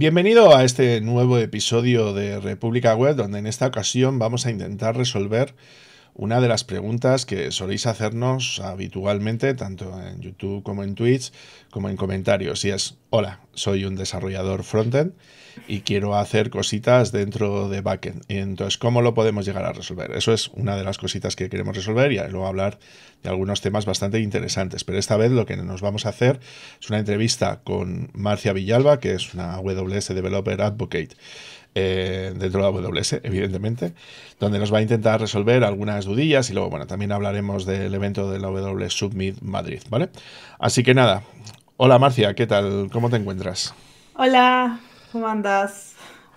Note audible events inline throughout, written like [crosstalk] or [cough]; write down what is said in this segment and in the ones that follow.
Bienvenido a este nuevo episodio de República Web, donde en esta ocasión vamos a intentar resolver una de las preguntas que soléis hacernos habitualmente, tanto en YouTube como en Twitch, como en comentarios, y es, hola, soy un desarrollador frontend y quiero hacer cositas dentro de backend. Entonces, ¿cómo lo podemos llegar a resolver? Eso es una de las cositas que queremos resolver y luego hablar de algunos temas bastante interesantes. Pero esta vez lo que nos vamos a hacer es una entrevista con Marcia Villalba, que es una AWS Developer Advocate. Eh, dentro de la AWS, evidentemente, donde nos va a intentar resolver algunas dudillas y luego, bueno, también hablaremos del evento de la AWS Submit Madrid, ¿vale? Así que nada, hola Marcia, ¿qué tal? ¿Cómo te encuentras? Hola, ¿Cómo andas?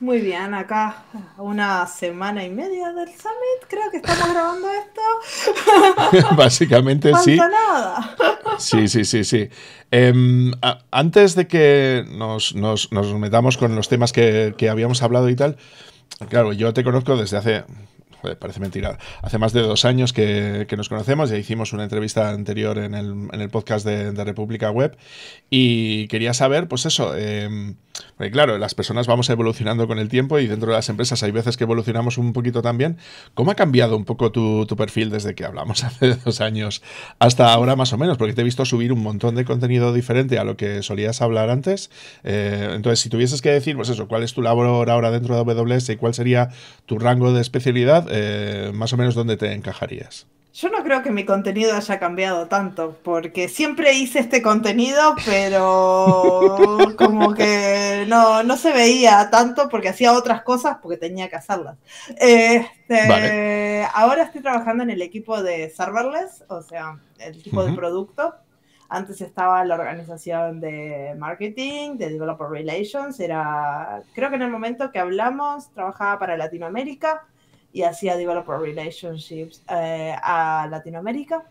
Muy bien, acá una semana y media del Summit, creo que estamos grabando esto. [laughs] Básicamente sí. nada. Sí, sí, sí, sí. Em, antes de que nos, metamos con los temas que, que habíamos hablado y tal, claro, yo te conozco desde hace parece mentira. Hace más de dos años que, nos conocemos, ya hicimos una entrevista anterior en el, podcast de, República Web y quería saber, pues eso, eh, claro, las personas vamos evolucionando con el tiempo y dentro de las empresas hay veces que evolucionamos un poquito también. ¿Cómo ha cambiado un poco tu, perfil desde que hablamos [laughs] hace dos años hasta ahora más o menos? Porque te he visto subir un montón de contenido diferente a lo que solías hablar antes. Eh, entonces, si tuvieses que decir, pues eso, ¿cuál es tu labor ahora dentro de AWS y cuál sería tu rango de especialidad? Eh, más o menos dónde te encajarías. Yo no creo que mi contenido haya cambiado tanto, porque siempre hice este contenido, pero [laughs] como que no, no se veía tanto porque hacía otras cosas porque tenía que hacerlas. Este, ahora estoy trabajando en el equipo de serverless, o sea, el equipo de producto. Antes estaba la organización de marketing, de developer relations. Era, creo que en el momento que hablamos, trabajaba para Latinoamérica y hacía Developer Relationships eh, a Latinoamérica.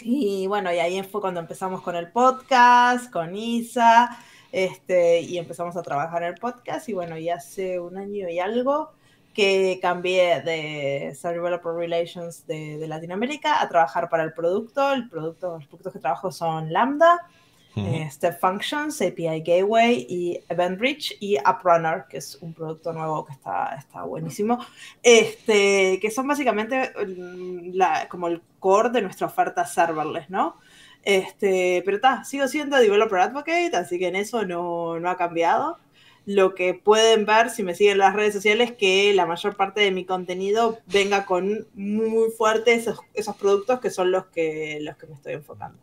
Y bueno, y ahí fue cuando empezamos con el podcast, con Isa, este, y empezamos a trabajar el podcast. Y bueno, y hace un año y algo que cambié de ser Developer Relations de, de Latinoamérica a trabajar para el producto. El producto. Los productos que trabajo son Lambda, eh, Step Functions, API Gateway y EventReach y AppRunner, que es un producto nuevo que está, está buenísimo, este, que son básicamente mm, la, como el core de nuestra oferta serverless, ¿no? Este, pero está, sigo siendo Developer Advocate, así que en eso no, no ha cambiado lo que pueden ver si me siguen en las redes sociales que la mayor parte de mi contenido venga con muy fuertes esos, esos, productos que son los que, los que me estoy enfocando.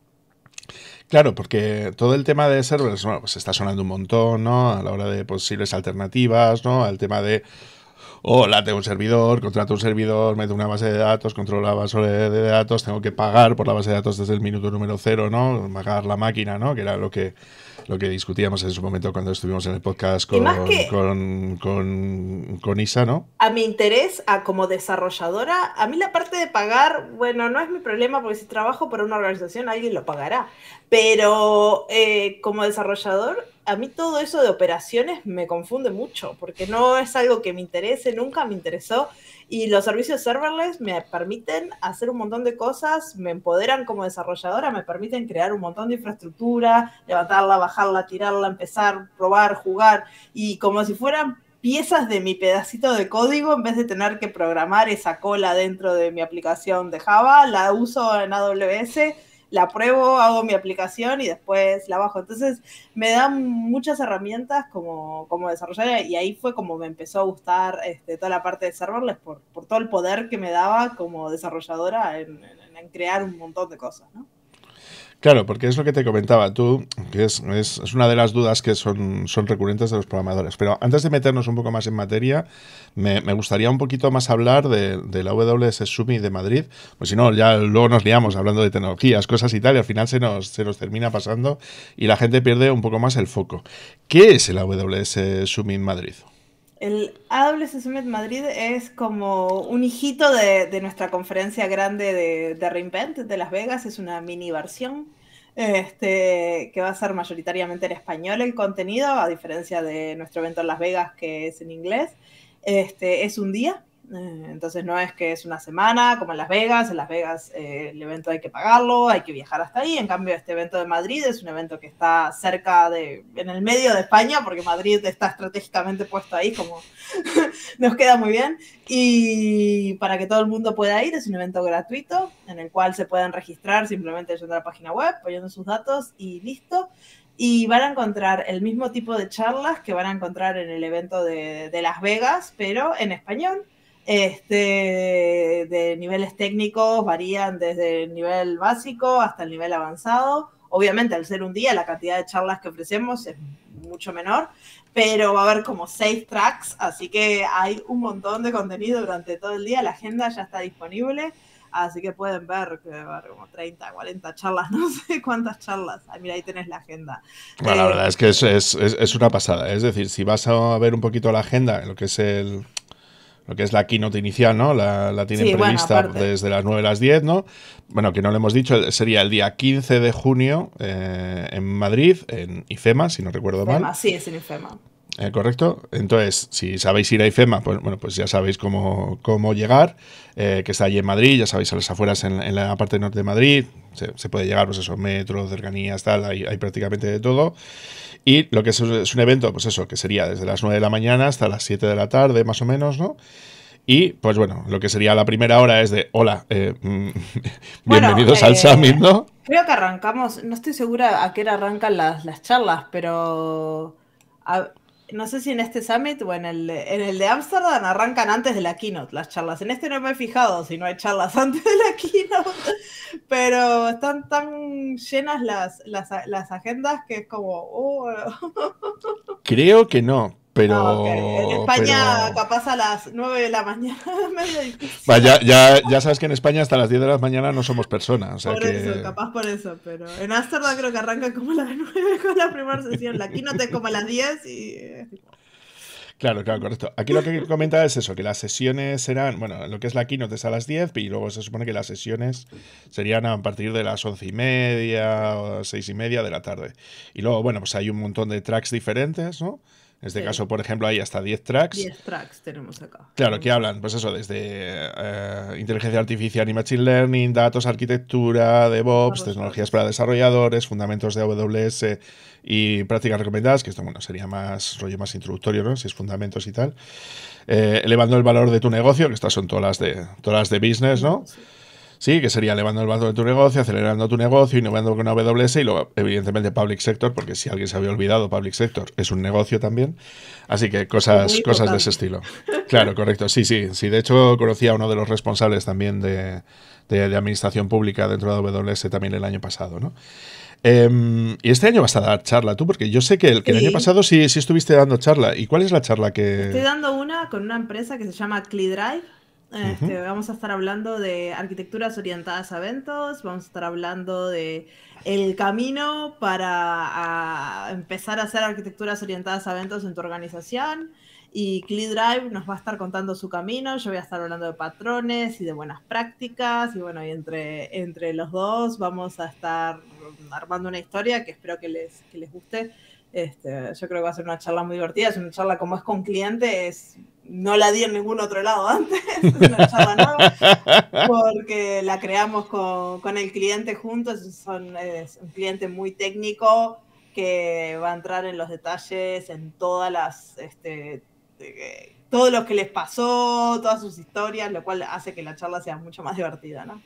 Claro, porque todo el tema de servers, bueno, pues está sonando un montón, ¿no? A la hora de posibles alternativas, ¿no? Al tema de, hola, tengo un servidor, contrato un servidor, meto una base de datos, controlo la base de datos, tengo que pagar por la base de datos desde el minuto número cero, ¿no? Pagar la máquina, ¿no? Que era lo que lo que discutíamos en su momento cuando estuvimos en el podcast con, con, con, Isa, ¿no? A mi interés a como desarrolladora, a mí la parte de pagar, bueno, no es mi problema porque si trabajo para una organización alguien lo pagará, pero eh, como desarrollador, a mí todo eso de operaciones me confunde mucho porque no es algo que me interese, nunca me interesó y los servicios serverless me permiten hacer un montón de cosas, me empoderan como desarrolladora, me permiten crear un montón de infraestructura, levantarla, bajarla, tirarla, empezar, probar, jugar, y como si fueran piezas de mi pedacito de código, en vez de tener que programar esa cola dentro de mi aplicación de Java, la uso en AWS la pruebo, hago mi aplicación y después la bajo. Entonces me dan muchas herramientas como, como desarrolladora y ahí fue como me empezó a gustar este, toda la parte de serverless por, por todo el poder que me daba como desarrolladora en, en crear un montón de cosas, ¿no? Claro, porque es lo que te comentaba tú, que es, una de las dudas que son, recurrentes de los programadores. Pero antes de meternos un poco más en materia, me, gustaría un poquito más hablar de, la AWS Summit de Madrid, pues si no, ya luego nos liamos hablando de tecnologías, cosas y tal, y al final se nos, se nos termina pasando y la gente pierde un poco más el foco. ¿Qué es el AWS Summit Madrid? El AWS Summit Madrid es como un hijito de, nuestra conferencia grande de, Reinvent de Las Vegas, es una mini versión este, que va a ser mayoritariamente en español el contenido, a diferencia de nuestro evento en Las Vegas que es en inglés. Este, es un día, entonces no es que es una semana como en Las Vegas, en Las Vegas eh, el evento hay que pagarlo, hay que viajar hasta ahí, en cambio este evento de Madrid es un evento que está cerca de, en el medio de España, porque Madrid está estratégicamente puesto ahí, como [laughs] nos queda muy bien, y para que todo el mundo pueda ir es un evento gratuito en el cual se pueden registrar simplemente yendo a la página web, poniendo sus datos y listo. Y van a encontrar el mismo tipo de charlas que van a encontrar en el evento de, de Las Vegas, pero en español. Este, de niveles técnicos varían desde el nivel básico hasta el nivel avanzado. Obviamente, al ser un día, la cantidad de charlas que ofrecemos es mucho menor, pero va a haber como seis tracks, así que hay un montón de contenido durante todo el día. La agenda ya está disponible. Así que pueden ver que va a haber como 30, 40 charlas, [laughs] no sé cuántas charlas. Ay, mira, ahí tenés la agenda. Bueno, la eh, verdad es que es, es, es, una pasada. Es decir, si vas a ver un poquito la agenda, lo que es el, lo que es la keynote inicial, ¿no? La, la tienen prevista desde las 9 a las 10, ¿no? Bueno, que no le hemos dicho, sería el día 15 de junio eh, en Madrid, en IFEMA, si no recuerdo IFEMA, mal. Sí, es en IFEMA. Eh, correcto. Entonces, si sabéis ir a IFEMA, pues bueno, pues ya sabéis cómo, cómo llegar, eh, que está allí en Madrid, ya sabéis a las afueras en, la parte norte de Madrid, se, puede llegar, pues eso, metro, cercanías, tal, hay, hay prácticamente de todo. Y lo que es, un evento, pues eso, que sería desde las 9 de la mañana hasta las 7 de la tarde, más o menos, ¿no? Y pues bueno, lo que sería la primera hora es de hola, eh, [laughs] mm, bienvenidos al eh, Summit, ¿no? Creo que arrancamos, no estoy segura a qué hora arrancan las, las charlas, pero no sé si en este summit o en el, en el de Amsterdam arrancan antes de la keynote las charlas. En este no me he fijado si no hay charlas [laughs] antes de la keynote, pero están tan llenas las, las, las agendas que es como... Oh. Creo que no, pero, ah, En España, capaz a las 9 de la mañana, [laughs] ya, ya, ya, sabes que en España hasta las 10 de la mañana no somos personas. por eso, capaz por eso. Pero en Amsterdam creo que arranca como a las [laughs] 9 con la primera sesión. La keynote es como a las 10 y. Claro, claro, correcto. Aquí lo que comenta es eso, que las sesiones serán, bueno, lo que es la keynote es a las 10 y luego se supone que las sesiones serían a partir de las once y media o seis y media de la tarde. Y luego, bueno, pues hay un montón de tracks diferentes, ¿no? En este caso, por ejemplo, hay hasta 10 tracks. 10 tracks tenemos acá. Claro, que hablan, pues eso, desde eh, inteligencia artificial y machine learning, datos, arquitectura, DevOps, tecnologías para desarrolladores, fundamentos de AWS y prácticas recomendadas, que esto, bueno, sería más rollo más introductorio, ¿no? Si es fundamentos y tal. Eh, elevando el valor de tu negocio, que estas son todas las de, todas las de business, ¿no? Sí. Sí, que sería elevando el valor de tu negocio, acelerando tu negocio, innovando con AWS y luego, evidentemente, Public Sector, porque si alguien se había olvidado, Public Sector es un negocio también. Así que cosas, cosas de ese estilo. Claro, correcto. Sí, sí. Sí, de hecho, conocía a uno de los responsables también de, de, administración pública dentro de AWS también el año pasado, ¿no? Em, y este año vas a dar charla tú, porque yo sé que el, que el año pasado sí, sí estuviste dando charla. ¿Y cuál es la charla que...? Estoy dando una con una empresa que se llama CliDrive este, vamos a estar hablando de arquitecturas orientadas a eventos, vamos a estar hablando de el camino para empezar a hacer arquitecturas orientadas a eventos en tu organización. Y CliDrive nos va a estar contando su camino. Yo voy a estar hablando de patrones y de buenas prácticas. Y bueno, y entre, entre los dos vamos a estar armando una historia que espero que les, que les guste. Este, yo creo que va a ser una charla muy divertida. Es una charla como es con clientes, no la di en ningún otro lado antes, [laughs] porque la creamos con, el cliente juntos, son, es un cliente muy técnico que va a entrar en los detalles, en todas las, este, todo lo que les pasó, todas sus historias, lo cual hace que la charla sea mucho más divertida, ¿no?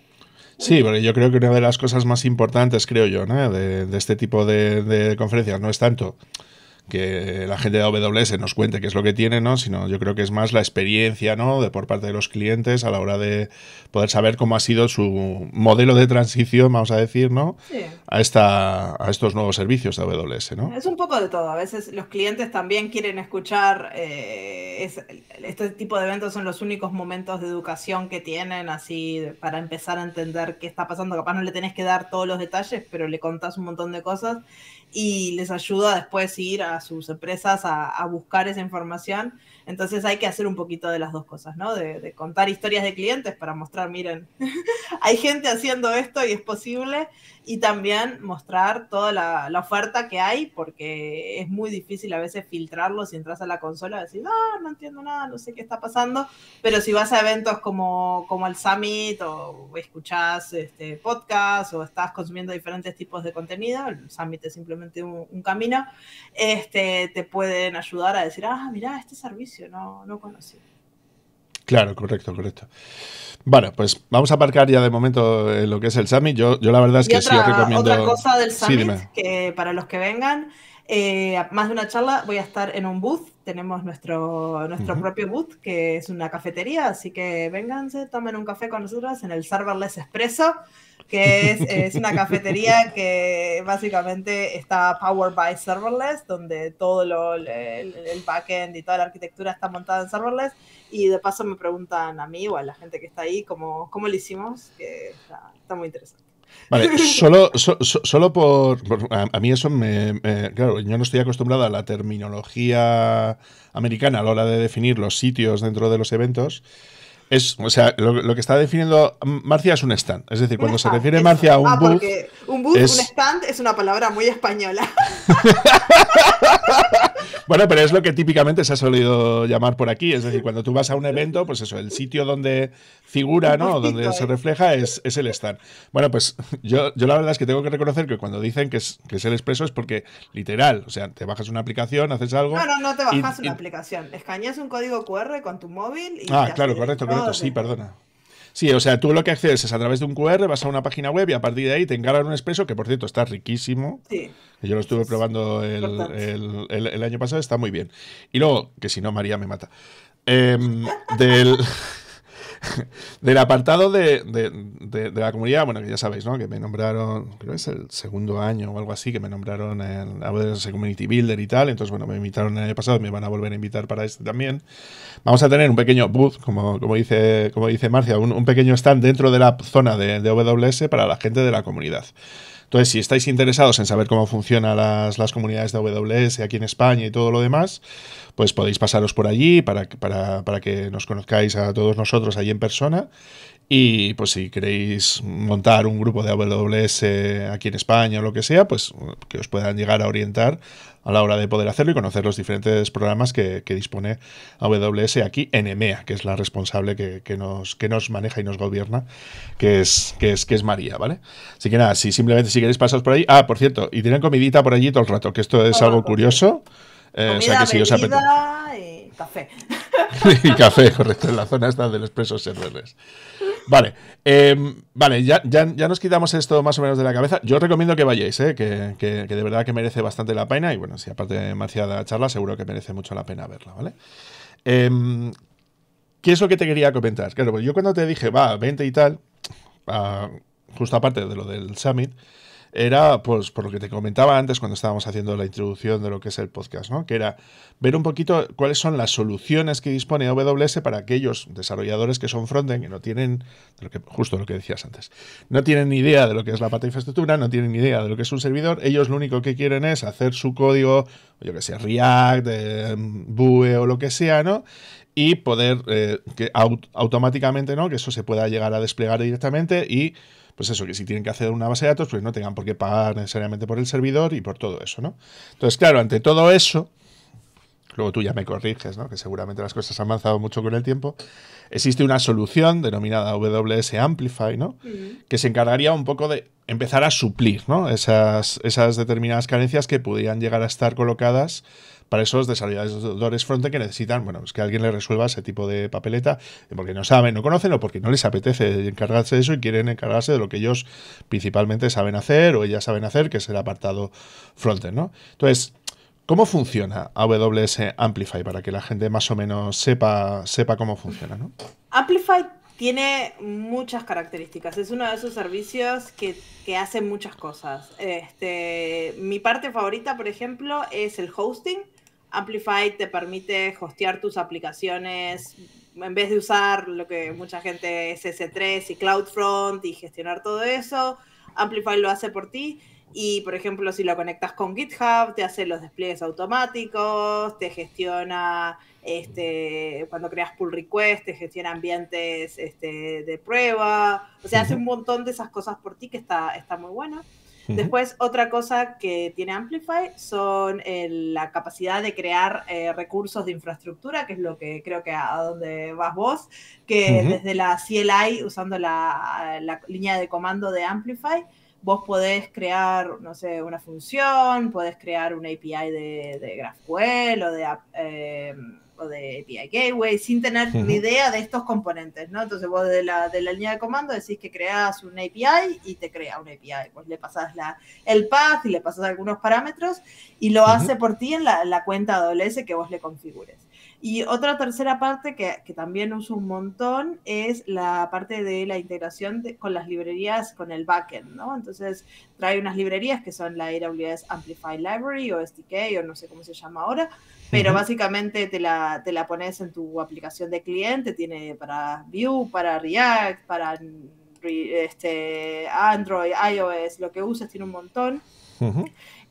Sí, porque yo creo que una de las cosas más importantes, creo yo, ¿no? de, este tipo de, de conferencias no es tanto que la gente de AWS nos cuente qué es lo que tiene, ¿no? Sino yo creo que es más la experiencia, ¿no? De por parte de los clientes a la hora de poder saber cómo ha sido su modelo de transición, vamos a decir, ¿no? A esta a estos nuevos servicios de AWS, ¿no? Es un poco de todo. A veces los clientes también quieren escuchar eh, este tipo de eventos son los únicos momentos de educación que tienen, así para empezar a entender qué está pasando. Capaz no le tenés que dar todos los detalles, pero le contás un montón de cosas y les ayuda después ir a sus empresas a, buscar esa información. Entonces hay que hacer un poquito de las dos cosas, ¿no? De, contar historias de clientes para mostrar, miren, [laughs] hay gente haciendo esto y es posible, y también mostrar toda la, oferta que hay, porque es muy difícil a veces filtrarlo si entras a la consola y decir, no, no entiendo nada, no sé qué está pasando, pero si vas a eventos como, como el Summit o escuchás este, podcast o estás consumiendo diferentes tipos de contenido, el Summit es simplemente un, camino, este, te pueden ayudar a decir, ah, mira, este servicio no, no conocí. Claro, correcto, correcto. Bueno, pues vamos a aparcar ya de momento eh, lo que es el Summit. Yo, yo la verdad es que sí os recomiendo. Otra cosa del Summit, que para los que vengan, eh, más de una charla, voy a estar en un booth. Tenemos nuestro, nuestro propio booth, que es una cafetería, así que vénganse, tomen un café con nosotros en el Serverless Espresso, que es, [laughs] es una cafetería que básicamente está powered by Serverless, donde todo lo, el, el backend y toda la arquitectura está montada en Serverless y de paso me preguntan a mí o a la gente que está ahí cómo, cómo lo hicimos, que está, muy interesante. Vale, [laughs] solo, solo por, a, mí eso me, Claro, yo no estoy acostumbrado a la terminología americana a la hora de definir los sitios dentro de los eventos. Es, o sea, lo, que está definiendo Marcia es un stand. Es decir, cuando se refiere Marcia a un ah, booth. Un booth, un stand es una palabra muy española. [laughs] bueno, pero es lo que típicamente se ha solido llamar por aquí. Es decir, cuando tú vas a un evento, pues eso, el sitio donde figura, ¿no? Donde se refleja es, es, el stand. Bueno, pues yo, yo la verdad es que tengo que reconocer que cuando dicen que es, que es el expreso es porque literal, o sea, te bajas una aplicación, haces algo. No, no, no te bajas una aplicación. Escaneas un código QR con tu móvil y. Ah, claro, correcto, correcto sí, perdona. Sí, o sea, tú lo que accedes es a través de un QR, vas a una página web y a partir de ahí te encargan un expreso, que por cierto está riquísimo. Sí. Yo lo estuve probando el, año pasado, está muy bien. Y luego, que si no, María me mata. Em, del. [laughs] del apartado de, la comunidad, bueno, que ya sabéis, ¿no? Que me nombraron, creo que es el segundo año o algo así, que me nombraron en AWS Community Builder y tal. Entonces, bueno, me invitaron el año pasado me van a volver a invitar para este también. Vamos a tener un pequeño booth, como, como, dice, como dice Marcia, un, pequeño stand dentro de la zona de, de para la gente de la comunidad. Entonces, si estáis interesados en saber cómo funcionan las, las, comunidades de AWS aquí en España y todo lo demás, pues podéis pasaros por allí para, para, para que nos conozcáis a todos nosotros allí en persona. Y pues si queréis montar un grupo de AWS aquí en España o lo que sea, pues que os puedan llegar a orientar a la hora de poder hacerlo y conocer los diferentes programas que, dispone AWS aquí en EMEA, que es la responsable que, nos, que nos maneja y nos gobierna, que es, que es, que es María, ¿vale? Así que nada, si simplemente si queréis pasaros por ahí. Ah, por cierto, y tienen comidita por allí todo el rato, que esto es algo curioso. Eh, o sea que si os y café. [laughs] y café, correcto, en la zona esta del expreso serverless. Vale, em, vale, ya, ya, nos quitamos esto más o menos de la cabeza. Yo os recomiendo que vayáis, ¿eh? que, de verdad que merece bastante la pena. Y bueno, si aparte de la charla, seguro que merece mucho la pena verla, ¿vale? Em, ¿Qué es lo que te quería comentar? Claro, pues yo cuando te dije, va, 20 y tal, ah, justo aparte de lo del Summit, era pues por lo que te comentaba antes cuando estábamos haciendo la introducción de lo que es el podcast, ¿no? Que era ver un poquito cuáles son las soluciones que dispone AWS para aquellos desarrolladores que son frontend, que no tienen, justo lo que decías antes, no tienen ni idea de lo que es la pata de infraestructura, no tienen ni idea de lo que es un servidor, ellos lo único que quieren es hacer su código, yo que sé, React, eh, Vue o lo que sea, ¿no? Y poder eh, que automáticamente, ¿no? Que eso se pueda llegar a desplegar directamente y pues eso, que si tienen que hacer una base de datos, pues no tengan por qué pagar necesariamente por el servidor y por todo eso, ¿no? Entonces, claro, ante todo eso, luego tú ya me corriges, ¿no? Que seguramente las cosas han avanzado mucho con el tiempo. Existe una solución denominada AWS Amplify, ¿no? Que se encargaría un poco de empezar a suplir, ¿no? Esas, esas determinadas carencias que pudieran llegar a estar colocadas para esos desarrolladores frontend que necesitan, bueno, pues que alguien les resuelva ese tipo de papeleta, porque no saben, no conocen o porque no les apetece encargarse de eso y quieren encargarse de lo que ellos principalmente saben hacer o ellas saben hacer, que es el apartado frontend, ¿no? Entonces, ¿Cómo funciona AWS Amplify para que la gente más o menos sepa, sepa cómo funciona? ¿no? Amplify tiene muchas características. Es uno de esos servicios que, que hace muchas cosas. Este, mi parte favorita, por ejemplo, es el hosting. Amplify te permite hostear tus aplicaciones en vez de usar lo que mucha gente es S3 y CloudFront y gestionar todo eso. Amplify lo hace por ti. Y, por ejemplo, si lo conectas con GitHub, te hace los despliegues automáticos, te gestiona, este, cuando creas pull requests, te gestiona ambientes este, de prueba. O sea, hace un montón de esas cosas por ti que está, está muy bueno. Después, otra cosa que tiene Amplify son la capacidad de crear eh, recursos de infraestructura, que es lo que creo que a, donde vas vos, que desde la CLI, usando la, línea de comando de Amplify, vos podés crear, no sé, una función, podés crear una API de, GraphQL o de... Eh, de API Gateway sin tener ni idea de estos componentes, ¿no? Entonces vos de la, de la línea de comando decís que creas un API y te crea un API. Pues le pasas la, el path y le pasas algunos parámetros y lo hace por ti en la, la cuenta AWS que vos le configures. Y otra tercera parte que, que, también uso un montón es la parte de la integración con las librerías, con el backend, ¿no? Entonces trae unas librerías que son la AWS Amplify Library o SDK o no sé cómo se llama ahora, pero básicamente te la, te la pones en tu aplicación de cliente, tiene para Vue, para React, para este, Android, iOS, lo que uses tiene un montón.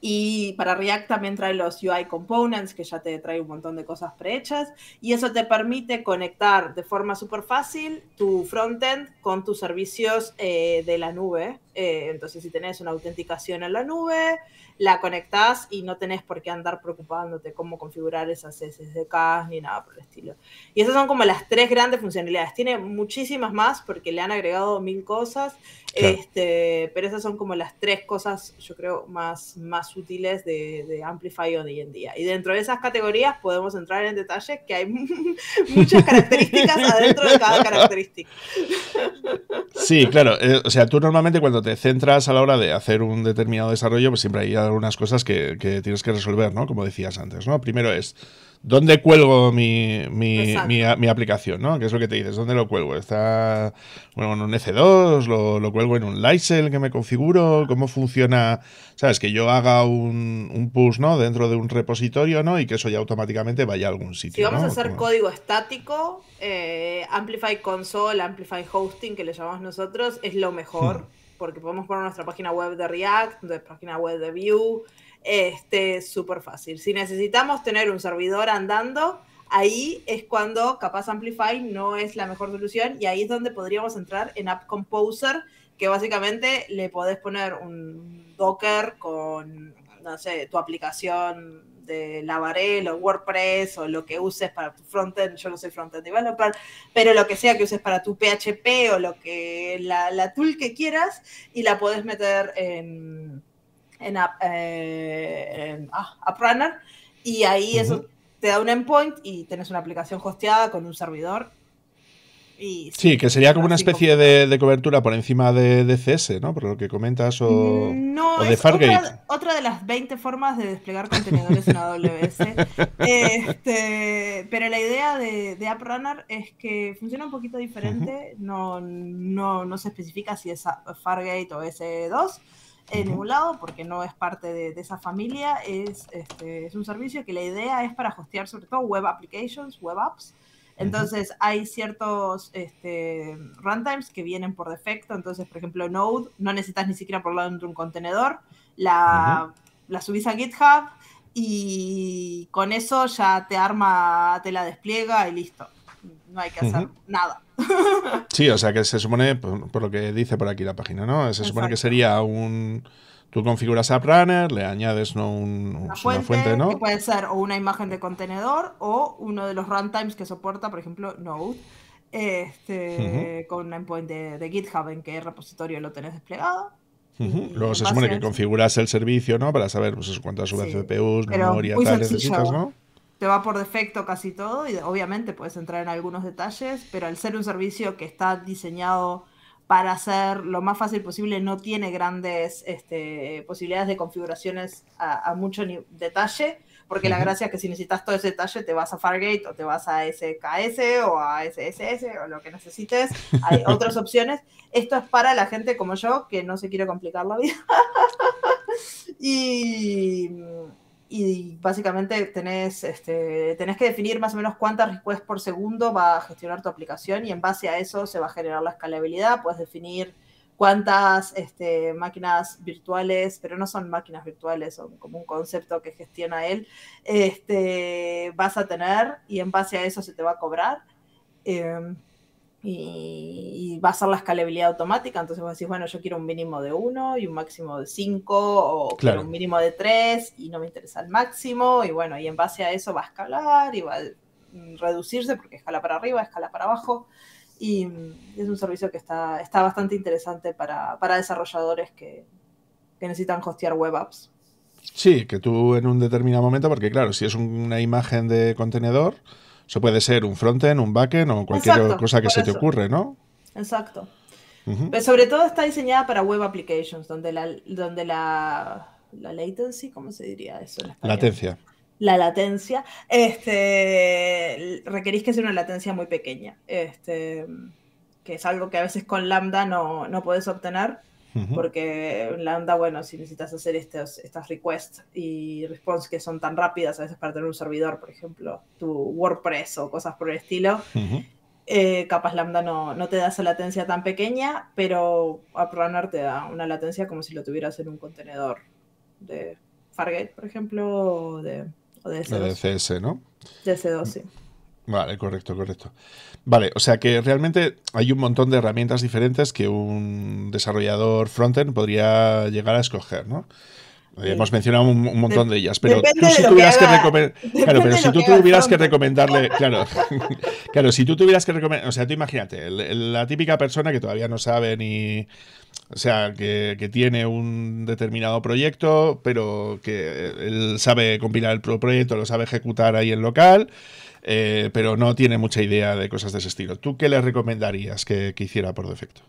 Y para React también trae los UI components, que ya te trae un montón de cosas prehechas. Y eso te permite conectar de forma súper fácil tu frontend con tus servicios eh, de la nube. Eh, entonces, si tenés una autenticación en la nube, la conectás y no tenés por qué andar preocupándote cómo configurar esas SSDKs ni nada por el estilo. Y esas son como las tres grandes funcionalidades. Tiene muchísimas más porque le han agregado mil cosas, este, pero esas son como las tres cosas, yo creo, más, más útiles de, de Amplify hoy en día. Y dentro de esas categorías podemos entrar en detalle que hay [laughs] muchas características adentro de cada característica. [laughs] Sí, claro. Eh, o sea, tú normalmente cuando te centras a la hora de hacer un determinado desarrollo, pues siempre hay algunas cosas que, que tienes que resolver, ¿no? Como decías antes, ¿no? Primero es ¿Dónde cuelgo mi, mi, mi, aplicación? ¿no? ¿Qué es lo que te dices? ¿Dónde lo cuelgo? ¿Está bueno, en un F2? ¿Lo, lo cuelgo en un Lysel que me configuro? ¿Cómo funciona? ¿Sabes? Que yo haga un, un, push ¿no? dentro de un repositorio ¿no? y que eso ya automáticamente vaya a algún sitio. Si vamos a hacer código estático, eh, Amplify Console, Amplify Hosting, que le llamamos nosotros, es lo mejor. Hmm. Porque podemos poner nuestra página web de React, nuestra página web de Vue, este, súper fácil. Si necesitamos tener un servidor andando, ahí es cuando capaz Amplify no es la mejor solución y ahí es donde podríamos entrar en App Composer, que básicamente le podés poner un Docker con, no sé, tu aplicación de Lavarel o WordPress o lo que uses para tu frontend, yo no soy frontend developer, pero lo que sea que uses para tu PHP o lo que la, la tool que quieras y la podés meter en en, App, eh, ah, Runner y ahí eso te da un endpoint y tienes una aplicación hosteada con un servidor. Y, sí, que sería como una especie de, cobertura por encima de, de, CS, ¿no? Por lo que comentas, o, no, de Fargate. Otra, de las 20 formas de desplegar contenedores en AWS. [laughs] Este, pero la idea de, de AppRunner es que funciona un poquito diferente. no, no, no se especifica si es Fargate o S2 en ningún lado porque no es parte de, esa familia. Es, este, es un servicio que la idea es para hostear sobre todo web applications, web apps. Entonces hay ciertos este, runtimes que vienen por defecto. Entonces, por ejemplo, Node no necesitas ni siquiera ponerlo dentro de un contenedor. La, la subís a GitHub y con eso ya te arma, te la despliega y listo. No hay que hacer nada. [laughs] Sí, o sea que se supone, por, lo que dice por aquí la página, ¿no? Se supone que sería un... Tú configuras AppRunner, le añades ¿no? una, fuente, ¿no? Que puede ser o una imagen de contenedor o uno de los runtimes que soporta, por ejemplo, Node, este, con un endpoint de, GitHub en qué repositorio lo tenés desplegado. Luego se supone que configuras el servicio, ¿no? Para saber pues, cuántas VCPUs, memoria, tal necesitas, ¿no? Te va por defecto casi todo y obviamente puedes entrar en algunos detalles, pero al ser un servicio que está diseñado para hacer lo más fácil posible, no tiene grandes este, posibilidades de configuraciones a, mucho detalle, porque la gracia es que si necesitas todo ese detalle te vas a Fargate o te vas a SKS o a SSS o lo que necesites, hay [laughs] otras opciones. Esto es para la gente como yo que no se quiere complicar la vida. [laughs] y y básicamente tenés, este, tenés que definir más o menos cuántas requests por segundo va a gestionar tu aplicación y en base a eso se va a generar la escalabilidad. Puedes definir cuántas este, máquinas virtuales, pero no son máquinas virtuales, son como un concepto que gestiona él, este, vas a tener y en base a eso se te va a cobrar. Em, y, va a ser la escalabilidad automática. Entonces vos decís, bueno, yo quiero un mínimo de uno y un máximo de cinco, o quiero un mínimo de tres y no me interesa el máximo. Y bueno, y en base a eso va a escalar y va a reducirse porque escala para arriba, escala para abajo. Y es un servicio que está, está bastante interesante para, para desarrolladores que, que necesitan hostear web apps. Sí, que tú en un determinado momento, porque claro, si es una imagen de contenedor, eso puede ser un frontend, un backend o cualquier cosa que se te ocurre, ¿no? Exacto. Pero sobre todo está diseñada para web applications, donde la, donde la, la latency, ¿cómo se diría eso? Latencia. La latencia, este, requerís que sea una latencia muy pequeña, este, que es algo que a veces con Lambda no, no puedes obtener. Porque Lambda, bueno, si necesitas hacer estos, estas requests y response que son tan rápidas a veces para tener un servidor, por ejemplo, tu WordPress o cosas por el estilo, eh, capaz Lambda no, no, te da esa latencia tan pequeña, pero AppRunner te da una latencia como si lo tuvieras en un contenedor de Fargate, por ejemplo, o de, o de CS2. ¿no? De CS2, sí. Vale, correcto, correcto. Vale, o sea que realmente hay un montón de herramientas diferentes que un desarrollador frontend podría llegar a escoger, ¿no? Hemos mencionado un, montón de, ellas, pero tú si tuvieras que, [laughs] claro, pero si tú tuvieras que recomendarle, claro, [laughs] claro, si tú tuvieras que recomendar, o sea, tú imagínate, la típica persona que todavía no sabe ni, o sea, que, que, tiene un determinado proyecto, pero que él sabe compilar el proyecto, lo sabe ejecutar ahí en local, eh, pero no tiene mucha idea de cosas de ese estilo. ¿Tú qué le recomendarías que, hiciera por defecto?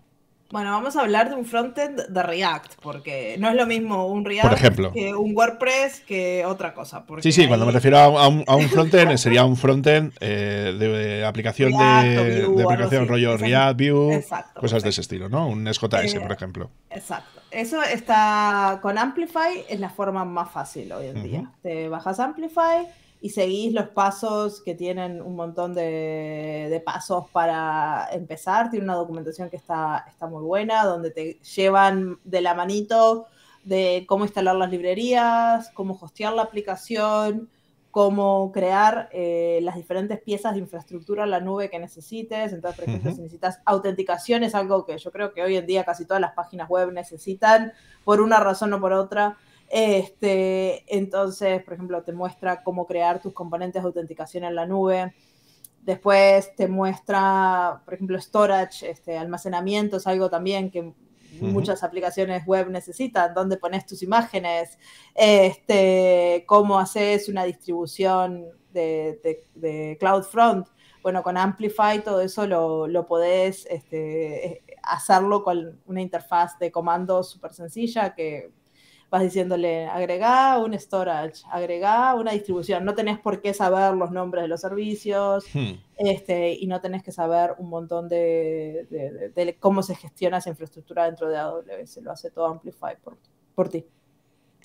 Bueno, vamos a hablar de un frontend de React, porque no es lo mismo un React que un WordPress que otra cosa. Sí, sí, cuando me refiero a un, a un frontend, sería un frontend eh, de, aplicación de, aplicación rollo React, View, cosas de ese estilo, ¿no? Un SJS, por ejemplo. Exacto. Eso está con Amplify, es la forma más fácil hoy en día. Te bajas Amplify y seguís los pasos que tienen un montón de, pasos para empezar. Tiene una documentación que está, está muy buena, donde te llevan de la manito de cómo instalar las librerías, cómo hostear la aplicación, cómo crear eh, las diferentes piezas de infraestructura en la nube que necesites. Entonces, por ejemplo, si necesitas autenticación, es algo que yo creo que hoy en día casi todas las páginas web necesitan, por una razón o por otra. Este, entonces, por ejemplo, te muestra cómo crear tus componentes de autenticación en la nube. Después te muestra, por ejemplo, storage, este, almacenamiento, es algo también que muchas aplicaciones web necesitan, dónde pones tus imágenes, este, cómo haces una distribución de, de, CloudFront. Bueno, con Amplify todo eso lo, lo podés este, hacerlo con una interfaz de comandos súper sencilla que vas diciéndole, agregá un storage, agregá una distribución. No tenés por qué saber los nombres de los servicios hmm. este, y no tenés que saber un montón de, cómo se gestiona esa infraestructura dentro de AWS. Lo hace todo Amplify por, por ti.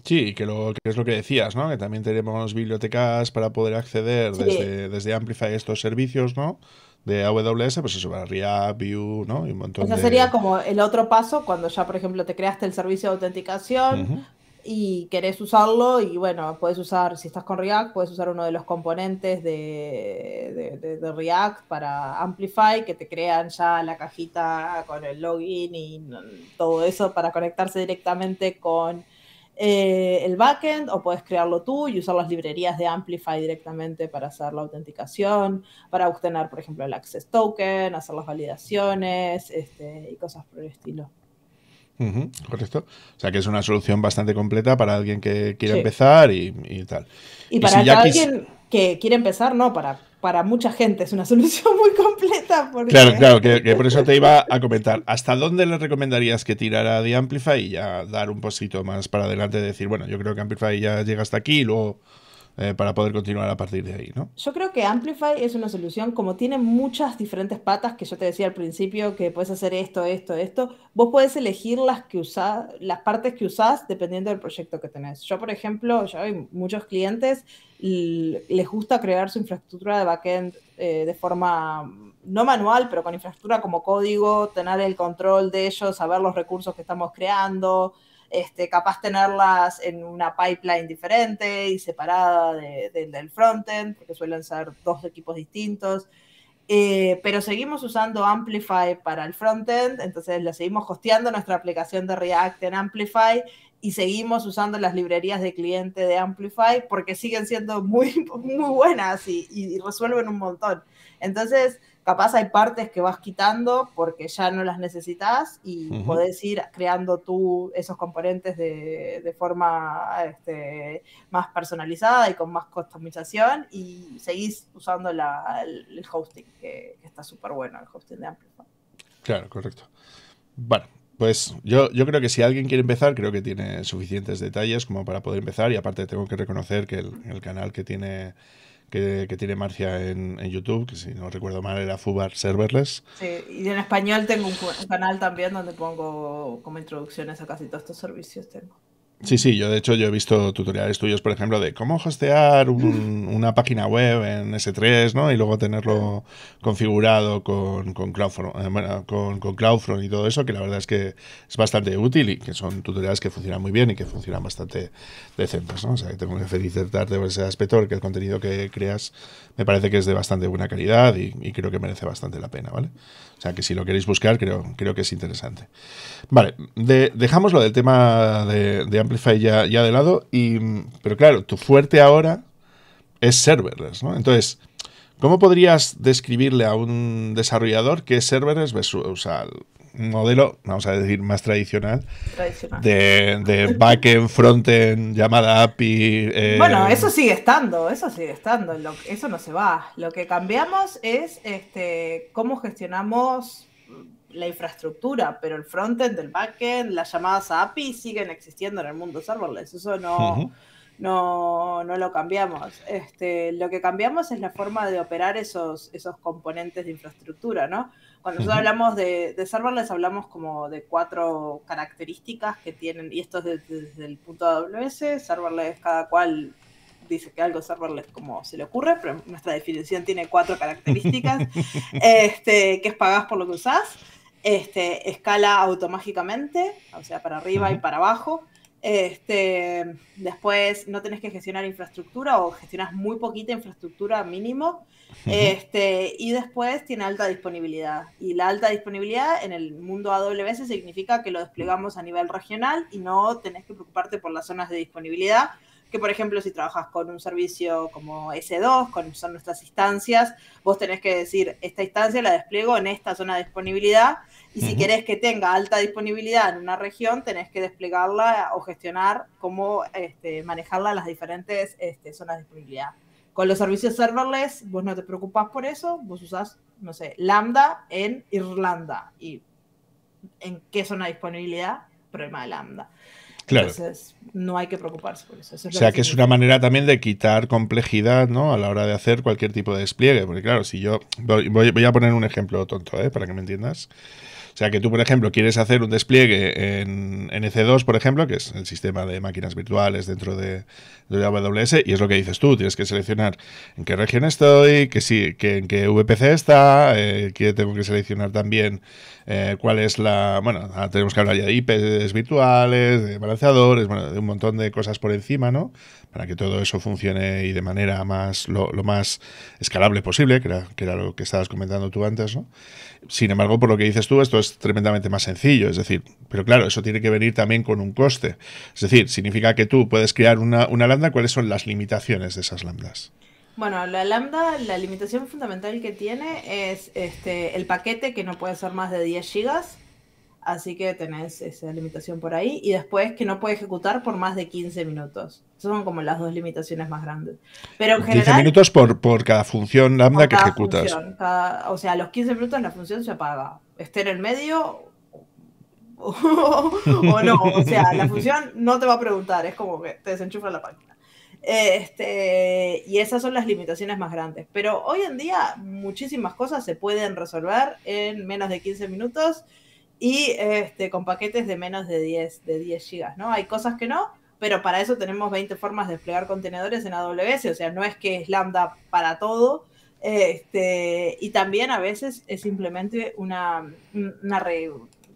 Sí, que, lo, que es lo que decías, ¿no? Que también tenemos bibliotecas para poder acceder desde, desde Amplify a estos servicios, ¿no? de AWS, pues eso, para React, Vue, ¿no? Y un montón Eso sería como el otro paso cuando ya, por ejemplo, te creaste el servicio de autenticación y querés usarlo y bueno, puedes usar, si estás con React, puedes usar uno de los componentes de, de, React para Amplify, que te crean ya la cajita con el login y todo eso para conectarse directamente con eh, el backend o puedes crearlo tú y usar las librerías de Amplify directamente para hacer la autenticación, para obtener, por ejemplo, el Access Token, hacer las validaciones este, y cosas por el estilo. Correcto. O sea que es una solución bastante completa para alguien que quiere empezar y, tal. Y, para alguien que quiere empezar, no, para para mucha gente es una [laughs] solución muy completa. Claro, claro, que, por eso te iba a comentar. ¿Hasta dónde le recomendarías que tirara de Amplify y ya dar un poquito más para adelante? Decir, bueno, yo creo que Amplify ya llega hasta aquí y luego eh, para poder continuar a partir de ahí, ¿no? Yo creo que Amplify es una solución, como tiene muchas diferentes patas, que yo te decía al principio, que puedes hacer esto, esto, esto, vos puedes elegir las, que usás, las partes que usás dependiendo del proyecto que tenés. Yo, por ejemplo, yo hay muchos clientes, les gusta crear su infraestructura de backend eh, de forma no manual, pero con infraestructura como código, tener el control de ellos, saber los recursos que estamos creando, este, capaz tenerlas en una pipeline diferente y separada del frontend, porque suelen ser dos equipos distintos. eh, pero seguimos usando Amplify para el frontend, entonces la seguimos hosteando nuestra aplicación de React en Amplify y seguimos usando las librerías de cliente de Amplify porque siguen siendo muy, [laughs] muy buenas y, y resuelven un montón. Entonces, capaz hay partes que vas quitando porque ya no las necesitas y podés ir creando tú esos componentes de, forma este, más personalizada y con más customización y seguís usando el, hosting, que, está súper bueno, el hosting de Amplify. Claro, correcto. Bueno, pues yo, yo creo que si alguien quiere empezar, creo que tiene suficientes detalles como para poder empezar y aparte tengo que reconocer que el canal que tiene que, tiene Marcia en, YouTube, que si no recuerdo mal era Fubar Serverless. Sí, y en español tengo un, canal también donde pongo como introducciones a casi todos estos servicios. Tengo. Sí, sí, yo de hecho yo he visto tutoriales tuyos, por ejemplo, de cómo hostear una página web en S3, ¿no? Y luego tenerlo configurado con, con, CloudFront, eh, con, con CloudFront y todo eso, que la verdad es que es bastante útil y que son tutoriales que funcionan muy bien y que funcionan bastante decentes, ¿no? O sea, que tengo que felicitarte por ese aspecto, que el contenido que creas me parece que es de bastante buena calidad y, y creo que merece bastante la pena, ¿vale? Sea que si lo queréis buscar, creo, creo que es interesante. Vale, dejamos lo del tema de, Amplify ya, de lado, y, pero claro, tu fuerte ahora es serverless, ¿no? Entonces, ¿cómo podrías describirle a un desarrollador qué es serverless versus o sea, modelo, vamos a decir, más tradicional, De, de backend, frontend, llamada API. Eh, bueno, eso sigue estando, eso sigue estando, eso no se va. Lo que cambiamos es este, cómo gestionamos la infraestructura, pero el frontend, el backend, las llamadas a API siguen existiendo en el mundo serverless. Eso no, no, no lo cambiamos. Este, lo que cambiamos es la forma de operar esos, esos componentes de infraestructura, ¿no? Cuando nosotros hablamos de, de, serverless, hablamos como de cuatro características que tienen, y esto es desde, el punto de AWS, serverless cada cual dice que algo serverless como se le ocurre, pero nuestra definición tiene cuatro características, [laughs] este, que es pagás por lo que usás, este, escala automáticamente, o sea, para arriba y para abajo, este, después no tenés que gestionar infraestructura o gestionas muy poquita infraestructura mínimo. Este, y después tiene alta disponibilidad. Y la alta disponibilidad en el mundo AWS significa que lo desplegamos a nivel regional y no tenés que preocuparte por las zonas de disponibilidad. Que por ejemplo, si trabajas con un servicio como S2, con son nuestras instancias, vos tenés que decir, esta instancia la despliego en esta zona de disponibilidad y si querés que tenga alta disponibilidad en una región, tenés que desplegarla o gestionar cómo este, manejarla en las diferentes este, zonas de disponibilidad. Con los servicios serverless, vos no te preocupás por eso, vos usás, no sé, Lambda en Irlanda. ¿Y en qué zona de disponibilidad? Problema de Lambda. Claro. Entonces, no hay que preocuparse por eso. o sea, que, es una manera también de quitar complejidad ¿no? a la hora de hacer cualquier tipo de despliegue. Porque, claro, si yo. Voy, voy a poner un ejemplo tonto, ¿eh? para que me entiendas. O sea, que tú, por ejemplo, quieres hacer un despliegue en, en EC2, por ejemplo, que es el sistema de máquinas virtuales dentro de, de, AWS, y es lo que dices tú, tienes que seleccionar en qué región estoy, que sí, que, en qué VPC está, eh, que tengo que seleccionar también eh, cuál es la... Bueno, tenemos que hablar ya de IPs virtuales, de balanceadores, bueno, de un montón de cosas por encima, ¿no? Para que todo eso funcione y de manera más lo, más escalable posible, que era, que era lo que estabas comentando tú antes, ¿no? Sin embargo, por lo que dices tú, esto es tremendamente más sencillo. Es decir, pero claro, eso tiene que venir también con un coste. Es decir, significa que tú puedes crear una, una lambda. ¿Cuáles son las limitaciones de esas lambdas? Bueno, la lambda, la limitación fundamental que tiene es este, el paquete que no puede ser más de 10 gigas Así que tenés esa limitación por ahí. Y después que no puede ejecutar por más de 15 minutos. Esas son como las dos limitaciones más grandes. Pero en 15 minutos por, por cada función lambda que ejecutas. o sea, a los 15 minutos la función se apaga. Esté en el medio [laughs] o, no. O sea, la función no te va a preguntar. Es como que te desenchufa la página. Este, y esas son las limitaciones más grandes. Pero hoy en día muchísimas cosas se pueden resolver en menos de 15 minutos y este, con paquetes de menos de 10, de 10 gigas, ¿no? Hay cosas que no, pero para eso tenemos 20 formas de desplegar contenedores en AWS, o sea, no es que es Lambda para todo, este, y también a veces es simplemente una, una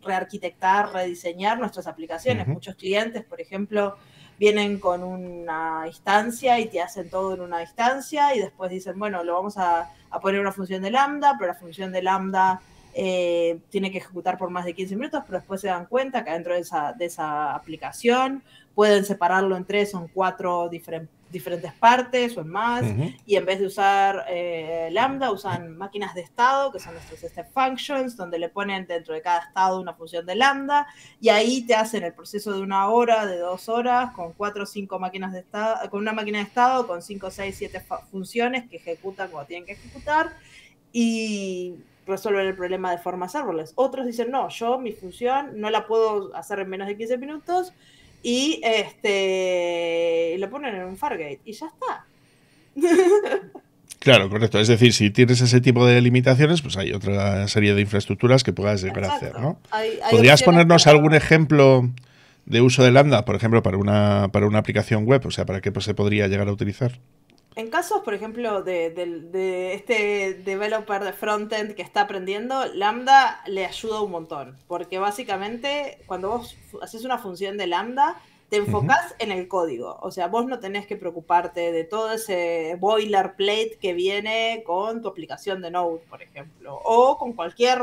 rearquitectar, rediseñar nuestras aplicaciones. Muchos clientes, por ejemplo, vienen con una instancia y te hacen todo en una instancia y después dicen, bueno, lo vamos a, a poner una función de lambda, pero la función de lambda eh, tiene que ejecutar por más de 15 minutos, pero después se dan cuenta que dentro de esa, de esa aplicación pueden separarlo en tres o en cuatro diferentes partes o en más, y en vez de usar eh, Lambda, usan máquinas de estado, que son nuestros step functions, donde le ponen dentro de cada estado una función de Lambda, y ahí te hacen el proceso de una hora, de dos horas, con cuatro o cinco máquinas de estado, con una máquina de estado, con cinco, seis, siete funciones que ejecutan como tienen que ejecutar, y resolver el problema de forma serverless. Otros dicen, no, yo mi función no la puedo hacer en menos de 15 minutos y este lo ponen en un Fargate y ya está. [laughs] Claro, correcto. Es decir, si tienes ese tipo de limitaciones, pues hay otra serie de infraestructuras que puedas llegar a hacer, ¿no? ¿Podrías ponernos algún ejemplo de uso de Lambda, por ejemplo, para una, para una aplicación web? O sea, ¿para qué pues, se podría llegar a utilizar? En casos, por ejemplo, de, este developer de frontend que está aprendiendo, Lambda le ayuda un montón, porque básicamente cuando vos haces una función de Lambda, te enfocás en el código. O sea, vos no tenés que preocuparte de todo ese boilerplate que viene con tu aplicación de Node, por ejemplo, o con cualquier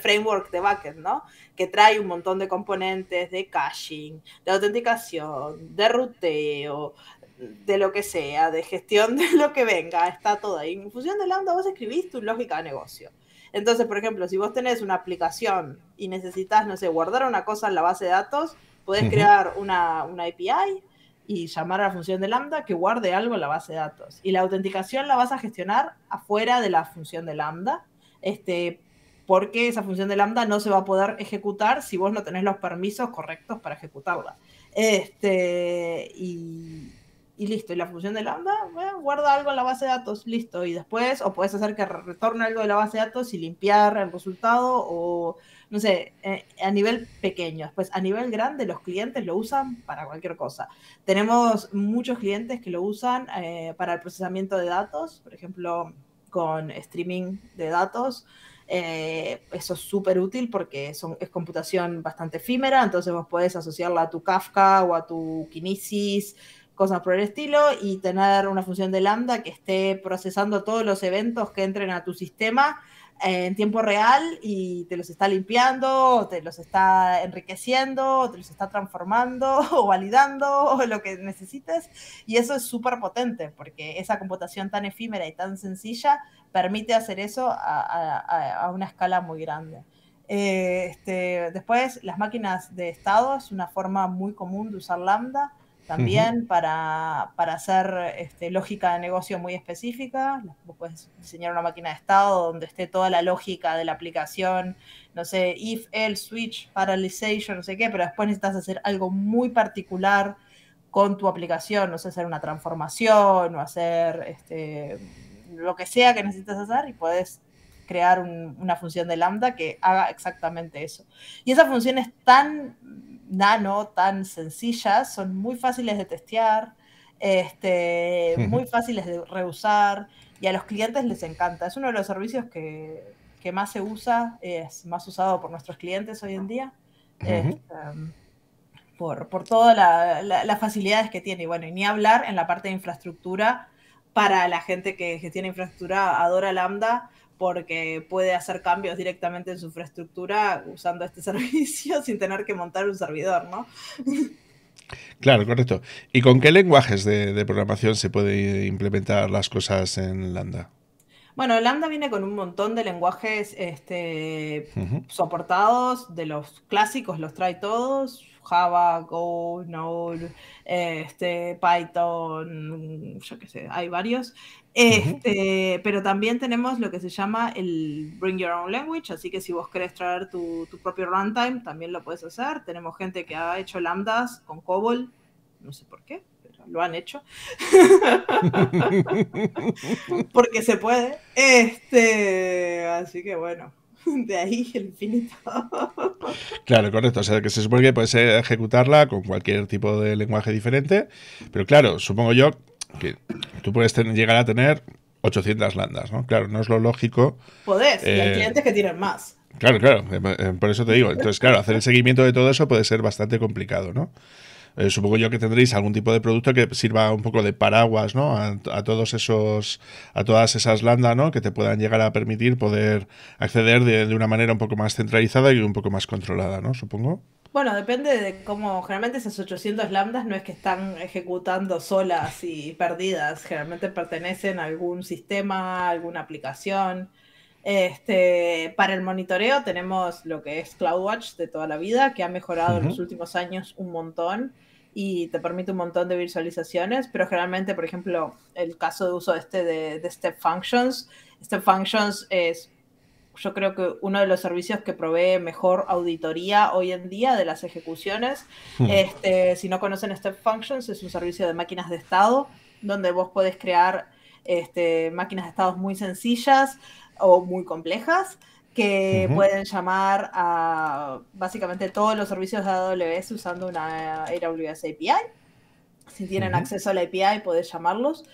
framework de backend, ¿no? Que trae un montón de componentes de caching, de autenticación, de ruteo, de lo que sea, de gestión [laughs] de lo que venga, está todo ahí. En función de Lambda vos escribís tu lógica de negocio. Entonces, por ejemplo, si vos tenés una aplicación y necesitas, no sé, guardar una cosa en la base de datos, podés crear una, una, API y llamar a la función de Lambda que guarde algo en la base de datos. Y la autenticación la vas a gestionar afuera de la función de Lambda, este, porque esa función de Lambda no se va a poder ejecutar si vos no tenés los permisos correctos para ejecutarla. Este, y, y listo. Y la función de lambda, guarda algo en la base de datos, listo. Y después, o puedes hacer que retorne algo de la base de datos y limpiar el resultado, o no sé, eh, a nivel pequeño. Después, a nivel grande, los clientes lo usan para cualquier cosa. Tenemos muchos clientes que lo usan eh, para el procesamiento de datos, por ejemplo, con streaming de datos. Eh, eso es súper útil porque es computación bastante efímera, entonces vos podés asociarla a tu Kafka o a tu Kinesis cosas por el estilo, y tener una función de lambda que esté procesando todos los eventos que entren a tu sistema en tiempo real y te los está limpiando, te los está enriqueciendo, te los está transformando [laughs] o validando o lo que necesites. Y eso es súper potente porque esa computación tan efímera y tan sencilla permite hacer eso a, una escala muy grande. Eh, este, después, las máquinas de estado es una forma muy común de usar Lambda también para, para, hacer este, lógica de negocio muy específica. Vos puedes diseñar una máquina de estado donde esté toda la lógica de la aplicación, no sé, if, else, switch, parallelization, no sé qué, pero después necesitas hacer algo muy particular con tu aplicación, no sé, hacer una transformación o hacer este, lo que sea que necesites hacer y puedes crear una función de lambda que haga exactamente eso. Y esa función es tan nano, tan sencillas, son muy fáciles de testear, este, muy fáciles de reusar y a los clientes les encanta. Es uno de los servicios que, más se usa, es más usado por nuestros clientes hoy en día. Este, por, todas las facilidades que tiene. Y bueno, y ni hablar en la parte de infraestructura, para la gente que, que tiene infraestructura, adora Lambda, porque puede hacer cambios directamente en su infraestructura usando este [laughs] servicio sin tener que montar un servidor, ¿no? Claro, correcto. ¿Y con qué lenguajes de, programación se puede implementar las cosas en Lambda? Bueno, Lambda viene con un montón de lenguajes este, soportados, de los clásicos los trae todos, Java, Go, Node, este, Python, yo qué sé, hay varios. Este, Pero también tenemos lo que se llama el Bring Your Own Language, así que si vos querés traer tu, propio runtime, también lo puedes hacer. Tenemos gente que ha hecho lambdas con COBOL, no sé por qué, pero lo han hecho. [laughs] Porque se puede. Este, así que bueno, [laughs] de ahí el infinito. [laughs] claro, correcto. O sea, que se supone que puedes ejecutarla con cualquier tipo de lenguaje diferente, pero claro, supongo yo que tú puedes llegar a tener 800 landas, ¿no? Claro, no es lo lógico. Podés, y hay eh, clientes que tienen más. Claro, claro, eh, eh, por eso te digo. Entonces, claro, hacer el seguimiento de todo eso puede ser bastante complicado, ¿no? Eh, supongo yo que tendréis algún tipo de producto que sirva un poco de paraguas, ¿no? A, todos esos, a todas esas lambda, ¿no? Que te puedan llegar a permitir poder acceder de, de una manera un poco más centralizada y un poco más controlada, ¿no? Supongo. Bueno, depende de cómo, generalmente esas 800 lambdas no es que están ejecutando solas y perdidas, generalmente pertenecen a algún sistema, alguna aplicación. Este, para el monitoreo tenemos lo que es CloudWatch de toda la vida, que ha mejorado en los últimos años un montón y te permite un montón de visualizaciones, pero generalmente, por ejemplo, el caso de uso este de, de Step Functions, Step Functions es yo creo que uno de los servicios que provee mejor auditoría hoy en día de las ejecuciones. Hmm. Este, si no conocen Step Functions, es un servicio de máquinas de estado donde vos podés crear este, máquinas de estado muy sencillas o muy complejas que pueden llamar a básicamente todos los servicios de AWS usando una AWS API. Si tienen acceso a la API, podés llamarlos.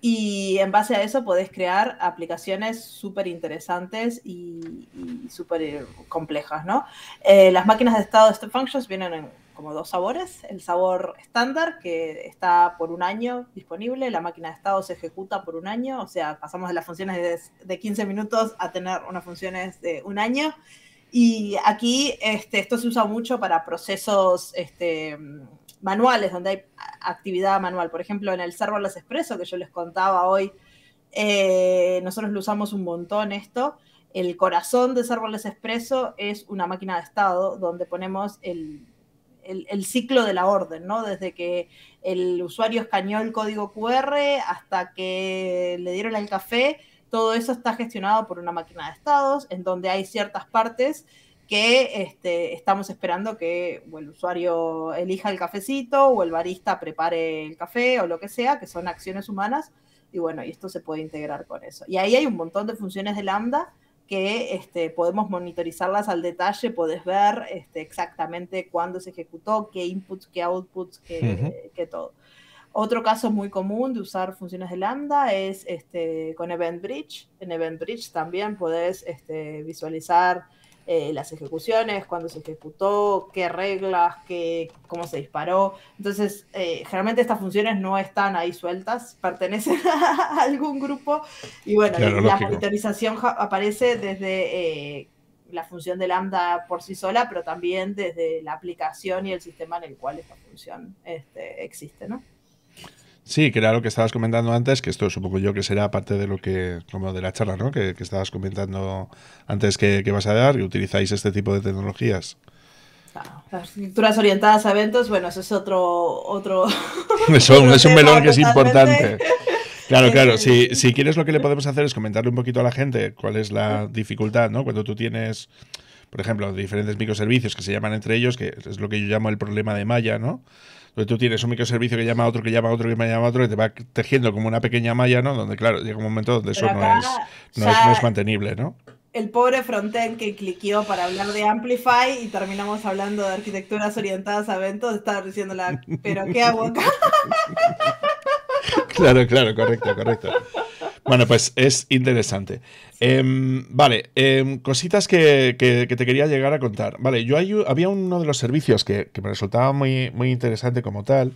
Y en base a eso podés crear aplicaciones súper interesantes y, súper eh, complejas, ¿no? Eh, las máquinas de estado de Step Functions vienen en como dos sabores. El sabor estándar, que está por un año disponible. La máquina de estado se ejecuta por un año. O sea, pasamos de las funciones de, 15 minutos a tener unas funciones de un año. Y aquí este, esto se usa mucho para procesos este, manuales, donde hay actividad manual. Por ejemplo, en el serverless expreso que yo les contaba hoy, eh, nosotros lo usamos un montón esto. El corazón de serverless expreso es una máquina de estado donde ponemos el, ciclo de la orden, ¿no? Desde que el usuario escaneó el código QR hasta que le dieron el café, todo eso está gestionado por una máquina de estados, en donde hay ciertas partes que este, estamos esperando que el usuario elija el cafecito o el barista prepare el café o lo que sea, que son acciones humanas. Y bueno, y esto se puede integrar con eso. Y ahí hay un montón de funciones de Lambda que este, podemos monitorizarlas al detalle, puedes ver este, exactamente cuándo se ejecutó, qué inputs, qué outputs, qué, todo. Otro caso muy común de usar funciones de Lambda es este, con Event Bridge. En Event Bridge también puedes este, visualizar eh, las ejecuciones, cuándo se ejecutó, qué reglas, qué, cómo se disparó. Entonces, eh, generalmente estas funciones no están ahí sueltas, pertenecen [laughs] a algún grupo y bueno, la monitorización aparece desde eh, la función de lambda por sí sola, pero también desde la aplicación y el sistema en el cual esta función este, existe, ¿no? Sí, que era lo que estabas comentando antes, que esto supongo yo que será parte de lo que, como de la charla, ¿no? Que, estabas comentando antes que, vas a dar, y utilizáis este tipo de tecnologías. las estructuras orientadas a eventos, bueno, eso es otro... otro [laughs] es un melón que es importante. Claro, claro. Si, si quieres lo que le podemos hacer es comentarle un poquito a la gente cuál es la dificultad, ¿no? Cuando tú tienes, por ejemplo, diferentes microservicios que se llaman entre ellos, que es lo que yo llamo el problema de malla, ¿no? Donde tú tienes un microservicio que llama a otro, que llama a otro, que llama a otro, y te va tejiendo como una pequeña malla, ¿no? Donde, claro, llega un momento donde eso no es, no, es, mantenible, ¿no? el pobre frontend que cliqueó para hablar de Amplify y terminamos hablando de arquitecturas orientadas a eventos, estaba diciéndola, pero ¿qué hago acá? [laughs] claro, claro, correcto, correcto. Bueno, pues es interesante. Em, vale, em, cositas que, te quería llegar a contar. Vale, yo había uno de los servicios que, me resultaba muy, muy interesante como tal,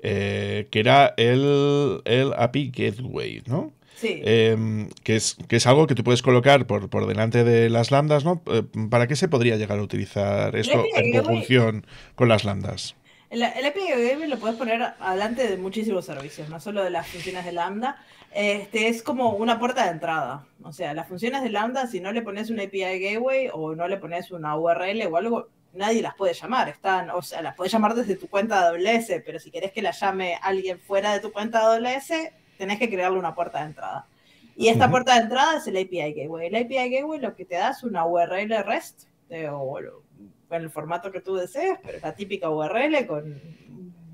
eh, que era el, el API Gateway, ¿no? Sí. Em, que, es, que es algo que tú puedes colocar por, por delante de las lambdas, ¿no? Eh, ¿Para qué se podría llegar a utilizar esto en conjunción con las lambdas? El, el API Gateway lo puedes poner adelante de muchísimos servicios, no solo de las funciones de Lambda. Este es como una puerta de entrada. O sea, las funciones de Lambda, si no le pones un API Gateway o no le pones una URL o algo, nadie las puede llamar. Están, o sea, las puedes llamar desde tu cuenta de AWS, pero si querés que la llame alguien fuera de tu cuenta de AWS, tenés que crearle una puerta de entrada. Y esta puerta de entrada es el API Gateway. El API Gateway lo que te da es una URL REST, eh, o en el formato que tú desees, pero la típica URL con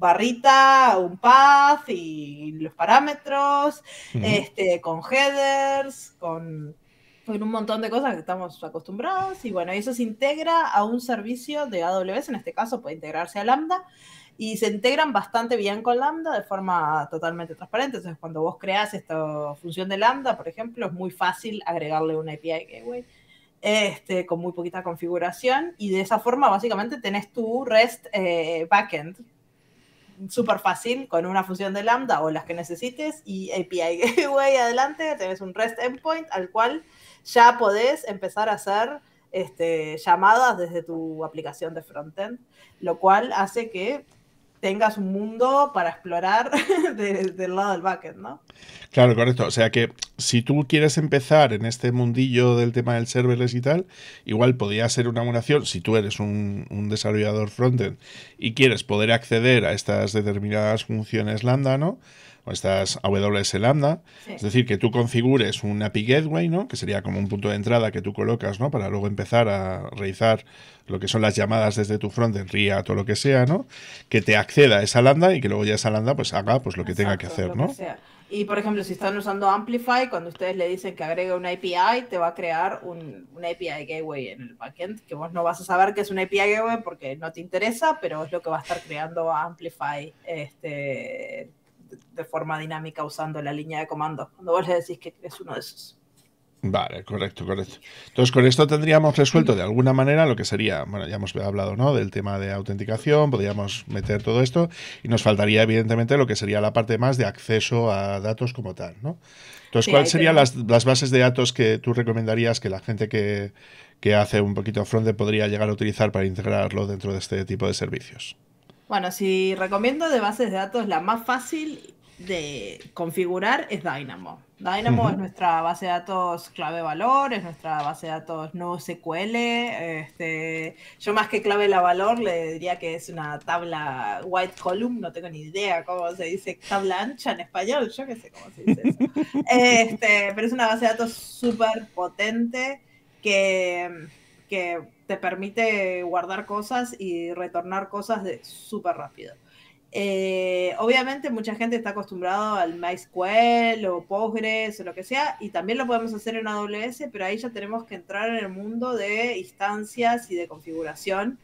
barrita, un path y los parámetros, este, con headers, con, con, un montón de cosas que estamos acostumbrados. Y bueno, eso se integra a un servicio de AWS, en este caso puede integrarse a Lambda. Y se integran bastante bien con Lambda de forma totalmente transparente. Entonces, cuando vos creas esta función de Lambda, por ejemplo, es muy fácil agregarle una API Gateway este, con muy poquita configuración y de esa forma básicamente tenés tu REST eh, backend súper fácil con una función de lambda o las que necesites y API [laughs] Gateway adelante, tenés un REST endpoint al cual ya podés empezar a hacer este, llamadas desde tu aplicación de frontend, lo cual hace que tengas un mundo para explorar [laughs] del lado del backend, ¿no? Claro, correcto. O sea que si tú quieres empezar en este mundillo del tema del serverless y tal, igual podría ser una opción si tú eres un, un desarrollador frontend y quieres poder acceder a estas determinadas funciones lambda, ¿no? Estas AWS Lambda. Es decir, que tú configures un API Gateway, ¿no? Que sería como un punto de entrada que tú colocas, ¿no? Para luego empezar a realizar lo que son las llamadas desde tu frontend, RIA o lo que sea, ¿no? Que te acceda a esa lambda y que luego ya esa lambda pues haga pues lo que tenga que hacer, ¿no? y por ejemplo, si están usando Amplify, cuando ustedes le dicen que agregue una API, te va a crear un, API Gateway en el backend, que vos no vas a saber que es un API Gateway porque no te interesa, pero es lo que va a estar creando Amplify este, de forma dinámica usando la línea de comando, cuando vos le decís que es uno de esos. Vale, correcto, correcto. Entonces, con esto tendríamos resuelto de alguna manera lo que sería, bueno, ya hemos hablado, ¿no? Del tema de autenticación, podríamos meter todo esto y nos faltaría, evidentemente, lo que sería la parte más de acceso a datos como tal, ¿no? Entonces, ¿cuáles serían las, bases de datos que tú recomendarías que la gente que, que hace un poquito front podría llegar a utilizar para integrarlo dentro de este tipo de servicios? Bueno, si recomiendo de bases de datos, la más fácil de configurar es Dynamo. Dynamo es nuestra base de datos clave valor, es nuestra base de datos no SQL. Este, yo más que clave la valor le diría que es una tabla white column, no tengo ni idea cómo se dice tabla ancha en español, yo qué sé cómo se dice eso. [laughs] Este, pero es una base de datos súper potente que, que te permite guardar cosas y retornar cosas de súper rápido. Eh, obviamente mucha gente está acostumbrado al MySQL o Postgres o lo que sea, y también lo podemos hacer en AWS, pero ahí ya tenemos que entrar en el mundo de instancias y de configuración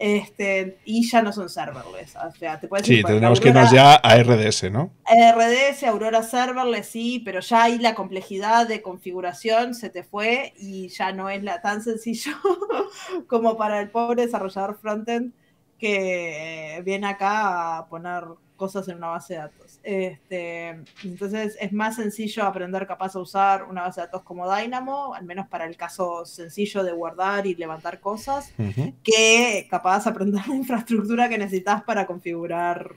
este, y ya no son serverless. O sea, te puedes sí, tenemos que irnos ya a RDS, ¿no? RDS, Aurora Serverless, sí, pero ya ahí la complejidad de configuración se te fue y ya no es la, tan sencillo [laughs] como para el pobre desarrollador frontend que viene acá a poner cosas en una base de datos. Este, entonces es más sencillo aprender capaz a usar una base de datos como Dynamo, al menos para el caso sencillo de guardar y levantar cosas, que capaz aprender la infraestructura que necesitas para configurar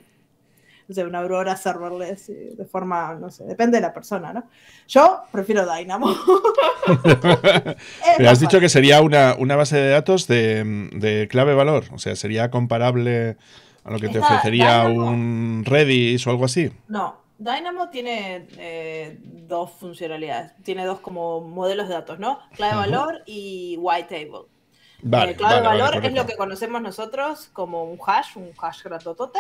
no sé, una Aurora serverless de forma, no sé, depende de la persona, ¿no? Yo prefiero Dynamo. [laughs] Pero has dicho que sería una, base de datos de, de clave valor, o sea, sería comparable a lo que te ofrecería un Redis o algo así. No, Dynamo tiene eh, dos funcionalidades, tiene dos como modelos de datos, ¿no? Clave valor y white table. Vale, clave valor es lo que conocemos nosotros como un hash, un hash gratotote.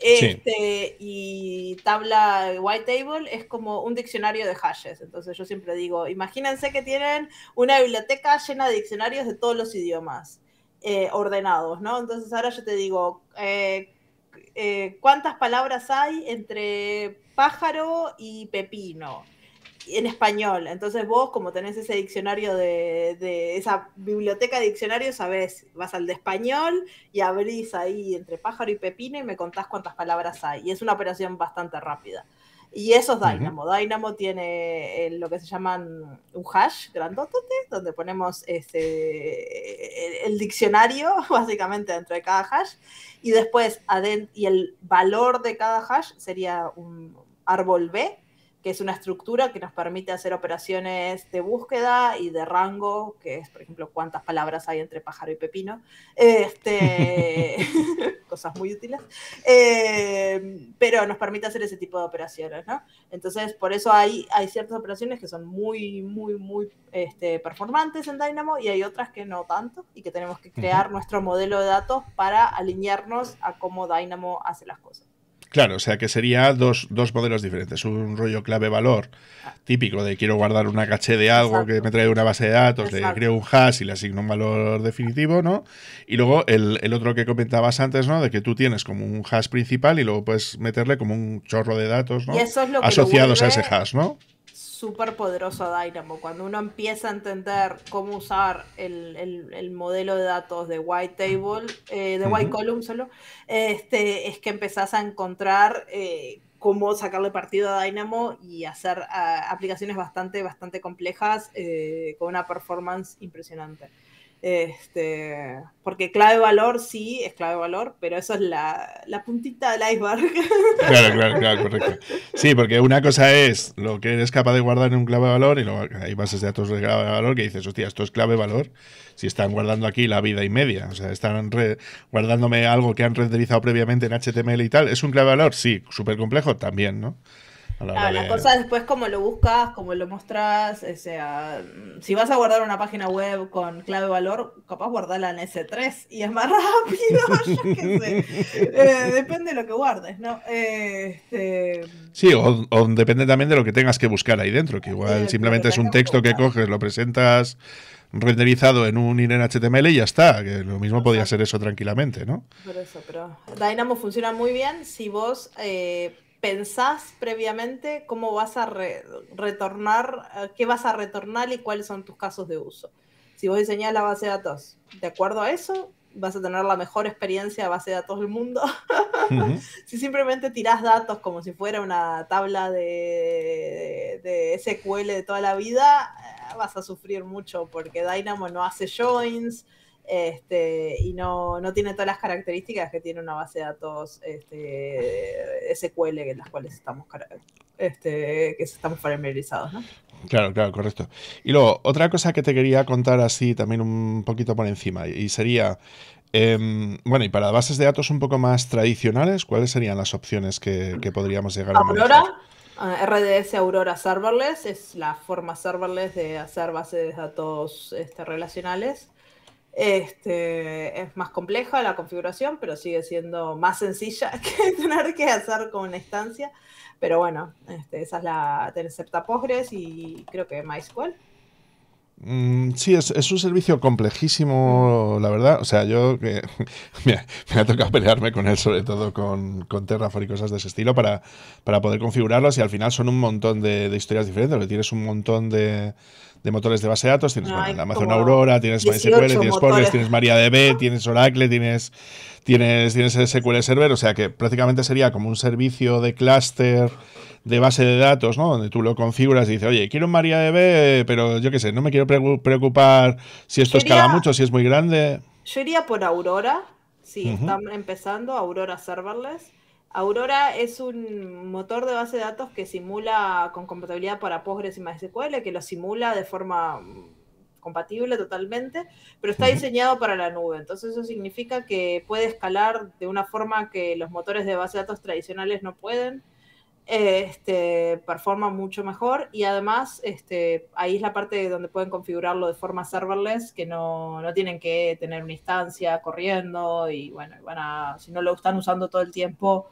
Este, Y tabla white table es como un diccionario de hashes. Entonces yo siempre digo, imagínense que tienen una biblioteca llena de diccionarios de todos los idiomas. Eh, ordenados, ¿no? Entonces ahora yo te digo, eh, eh, ¿cuántas palabras hay entre pájaro y pepino? En español. Entonces vos, como tenés ese diccionario de, esa biblioteca de diccionarios, sabés, vas al de español y abrís ahí entre pájaro y pepino y me contás cuántas palabras hay. Y es una operación bastante rápida. Y eso es Dynamo. Dynamo tiene eh, lo que se llaman un hash grandotote, donde ponemos este, el, diccionario, [laughs] básicamente, dentro de cada hash. Y después, y el valor de cada hash sería un árbol B, que es una estructura que nos permite hacer operaciones de búsqueda y de rango, que es, por ejemplo, cuántas palabras hay entre pájaro y pepino, este, [laughs] cosas muy útiles, eh, pero nos permite hacer ese tipo de operaciones, ¿no? Entonces, por eso hay, hay ciertas operaciones que son muy, muy, muy este, performantes en Dynamo y hay otras que no tanto y que tenemos que crear nuestro modelo de datos para alinearnos a cómo Dynamo hace las cosas. Claro, o sea que sería dos, dos modelos diferentes. Un rollo clave-valor típico de quiero guardar una caché de algo que me trae una base de datos, le creo un hash y le asigno un valor definitivo, ¿no? Y luego el, el, otro que comentabas antes, ¿no? De que tú tienes como un hash principal y luego puedes meterle como un chorro de datos, ¿no? Asociados a ese hash, ¿no? Súper poderoso a Dynamo. Cuando uno empieza a entender cómo usar el, modelo de datos de White Table, eh, de White Column solo, este, es que empezás a encontrar eh, cómo sacarle partido a Dynamo y hacer ah, aplicaciones bastante, bastante complejas eh, con una performance impresionante. Este, porque clave valor sí es clave valor, pero eso es la, la puntita del iceberg. [laughs] Claro, claro, claro, correcto. Sí, porque una cosa es lo que eres capaz de guardar en un clave valor y luego hay bases de datos de clave valor que dices, hostia, esto es clave valor. Si están guardando aquí la vida y media, o sea, están guardándome algo que han renderizado previamente en HTML y tal, ¿es un clave valor? Sí, súper complejo también, ¿no? La, cosa después como lo buscas, como lo mostras, o sea, si vas a guardar una página web con clave valor, capaz guardarla en S3 y es más [laughs] rápido, [laughs] yo qué sé. [laughs] Eh, depende de lo que guardes, ¿no? Este, sí, o, depende también de lo que tengas que buscar ahí dentro, que igual simplemente es un texto que coges, lo presentas renderizado en un INEN HTML y ya está, que lo mismo podría ser eso tranquilamente, ¿no? Por eso, pero Dynamo funciona muy bien si vos eh, pensás previamente cómo vas a retornar, eh, qué vas a retornar y cuáles son tus casos de uso. Si vos diseñás la base de datos de acuerdo a eso, vas a tener la mejor experiencia de base de datos del mundo. [laughs] si simplemente tirás datos como si fuera una tabla de, de, SQL de toda la vida, eh, vas a sufrir mucho porque Dynamo no hace joins, este, y no, no, tiene todas las características que tiene una base de datos este, SQL en las cuales estamos, este, que estamos familiarizados. ¿no? Claro, claro, correcto. Y luego, otra cosa que te quería contar así también un poquito por encima, y sería, em, bueno, y para bases de datos un poco más tradicionales, ¿cuáles serían las opciones que, podríamos llegar a Aurora, RDS Aurora Serverless es la forma serverless de hacer bases de datos este, relacionales. Este, es más compleja la configuración, pero sigue siendo más sencilla [laughs] que tener que hacer con una instancia. Pero bueno, este, esa es la Septa Postgres y creo que MySQL. Mm, sí, es, un servicio complejísimo, la verdad. O sea, yo que [laughs] me, ha tocado pelearme con él, sobre todo con, con Terraform y cosas de ese estilo, para, para poder configurarlos. Y al final son un montón de, de historias diferentes, porque tienes un montón de, de motores de base de datos. Tienes Amazon Aurora, tienes MySQL, tienes Postgres, tienes MariaDB, [laughs] tienes Oracle, tienes, tienes, tienes SQL Server. O sea que prácticamente sería como un servicio de clúster de base de datos, ¿no? Donde tú lo configuras y dices, oye, quiero un MariaDB, pero yo qué sé, no me quiero preocupar si esto escala mucho, si es muy grande. Yo iría por Aurora, si están empezando, Aurora Serverless. Aurora es un motor de base de datos que simula con compatibilidad para Postgres y MySQL, que lo simula de forma mm, compatible totalmente, pero está diseñado para la nube. Entonces eso significa que puede escalar de una forma que los motores de base de datos tradicionales no pueden. Este, performa mucho mejor y además este, ahí es la parte donde pueden configurarlo de forma serverless, que no, no tienen que tener una instancia corriendo y bueno, van a, si no lo están usando todo el tiempo,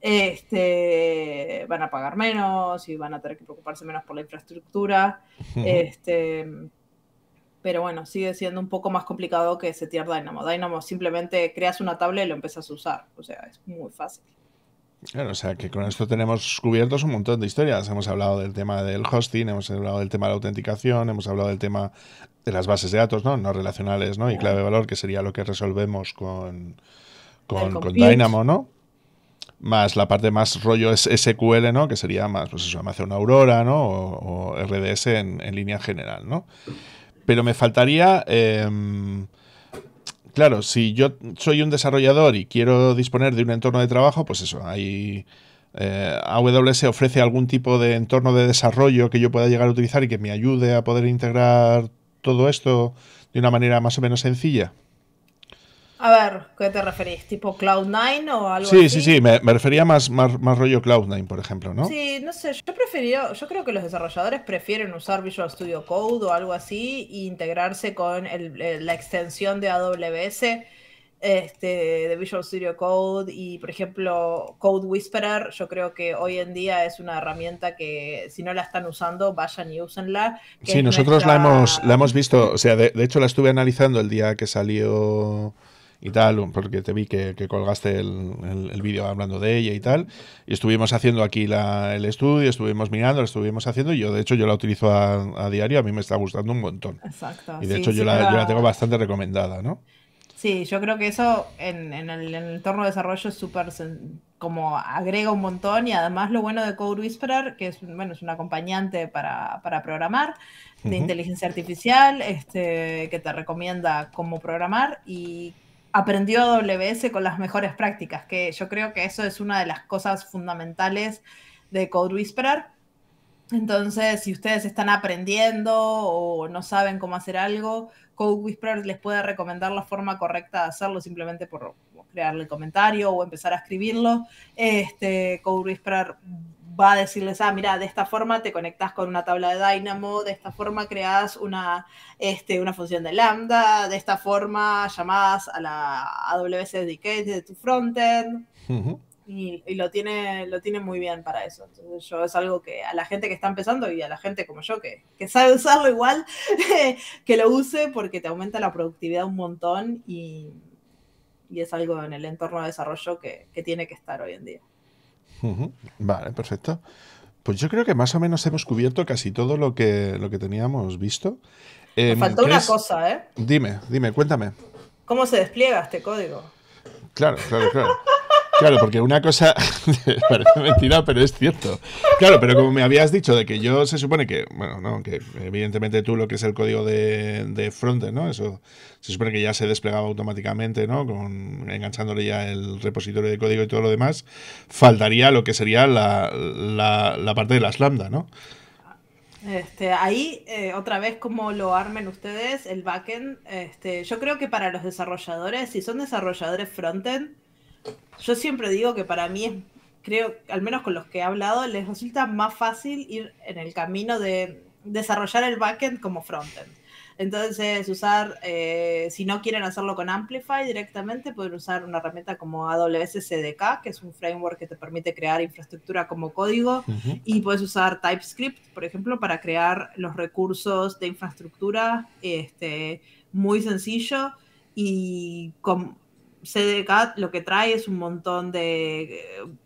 este, van a pagar menos y van a tener que preocuparse menos por la infraestructura. Este, pero bueno, sigue siendo un poco más complicado que setear Dynamo. Dynamo simplemente creas una tabla y lo empiezas a usar. O sea, es muy fácil. Claro, o sea que con esto tenemos cubiertos un montón de historias. Hemos hablado del tema del hosting, hemos hablado del tema de la autenticación, hemos hablado del tema de las bases de datos, ¿no? No relacionales, ¿no? Y clave de valor, que sería lo que resolvemos con, con, con Dynamo, ¿no? Más la parte más rollo SQL, ¿no? Que sería más, pues eso, Amazon Aurora, ¿no? O, RDS en, línea general, ¿no? Pero me faltaría, em, claro, si yo soy un desarrollador y quiero disponer de un entorno de trabajo, pues eso, hay... Eh, AWS ofrece algún tipo de entorno de desarrollo que yo pueda llegar a utilizar y que me ayude a poder integrar todo esto de una manera más o menos sencilla. A ver, ¿qué te referís? ¿Tipo Cloud9 o algo sí, así? Sí, sí, me, refería más, más, rollo Cloud9, por ejemplo, ¿no? Sí, no sé, yo prefería, yo creo que los desarrolladores prefieren usar Visual Studio Code o algo así e integrarse con la extensión de AWS este, de Visual Studio Code y, por ejemplo, Code Whisperer, yo creo que hoy en día es una herramienta que si no la están usando, vayan y úsenla. Sí, nosotros la, hemos, la hemos visto, o sea, de hecho la estuve analizando el día que salió y tal, porque te vi que, colgaste el, vídeo hablando de ella y tal. Y estuvimos haciendo aquí el estudio, estuvimos mirando, lo estuvimos haciendo y yo, de hecho, yo la utilizo a, diario, a mí me está gustando un montón. Exacto. Y de hecho, yo, la, yo la tengo bastante recomendada, ¿no? Sí, yo creo que eso en, el, entorno de desarrollo es súper como agrega un montón y además lo bueno de Code Whisperer, que es, bueno, es un acompañante para, programar de inteligencia artificial, este, que te recomienda cómo programar y aprendió AWS con las mejores prácticas, que yo creo que eso es una de las cosas fundamentales de Code Whisperer. Entonces, si ustedes están aprendiendo o no saben cómo hacer algo, Code Whisperer les puede recomendar la forma correcta de hacerlo simplemente por crearle el comentario o empezar a escribirlo. Este, Code Whisperer va a decirles, ah, mira, de esta forma te conectas con una tabla de Dynamo, de esta forma creas una, este, una función de Lambda, de esta forma llamas a la AWS Dedicated de tu frontend y, lo, tiene, lo tiene muy bien para eso. Entonces yo es algo que a la gente que está empezando y a la gente como yo que, sabe usarlo igual, [laughs] que lo use porque te aumenta la productividad un montón y, es algo en el entorno de desarrollo que, tiene que estar hoy en día. Vale, perfecto. Pues yo creo que más o menos hemos cubierto casi todo lo que, lo que teníamos visto. Me em, faltó una cosa, ¿eh? Dime, dime, cuéntame. ¿Cómo se despliega este código? Claro, claro, claro. Claro, porque una cosa [laughs] parece mentira, pero es cierto. Claro, pero como me habías dicho de que yo se supone que, bueno, no, que evidentemente tú lo que es el código de, de frontend, ¿no? Eso se supone que ya se desplegaba automáticamente, ¿no? Con, enganchándole ya el repositorio de código y todo lo demás. Faltaría lo que sería la, la, parte de las lambda, ¿no? Este, ahí, eh, otra vez, como lo armen ustedes, el backend. Este, yo creo que para los desarrolladores, si son desarrolladores frontend, yo siempre digo que para mí es, creo, al menos con los que he hablado, les resulta más fácil ir en el camino de desarrollar el backend como frontend. Entonces, usar, eh, si no quieren hacerlo con Amplify directamente, pueden usar una herramienta como AWS CDK, que es un framework que te permite crear infraestructura como código, y puedes usar TypeScript, por ejemplo, para crear los recursos de infraestructura este, muy sencillo y con, CDK lo que trae es un montón de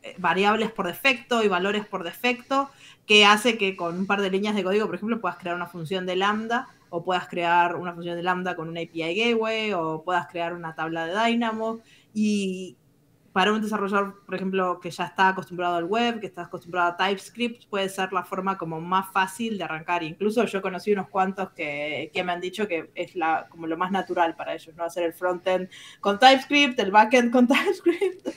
eh, variables por defecto y valores por defecto que hace que con un par de líneas de código, por ejemplo, puedas crear una función de lambda o puedas crear una función de lambda con una API gateway o puedas crear una tabla de Dynamo. Y para un desarrollador, por ejemplo, que ya está acostumbrado al web, que está acostumbrado a TypeScript, puede ser la forma como más fácil de arrancar. Incluso yo conocí unos cuantos que, me han dicho que es la, como lo más natural para ellos, ¿no? Hacer el frontend con TypeScript, el backend con [laughs] TypeScript,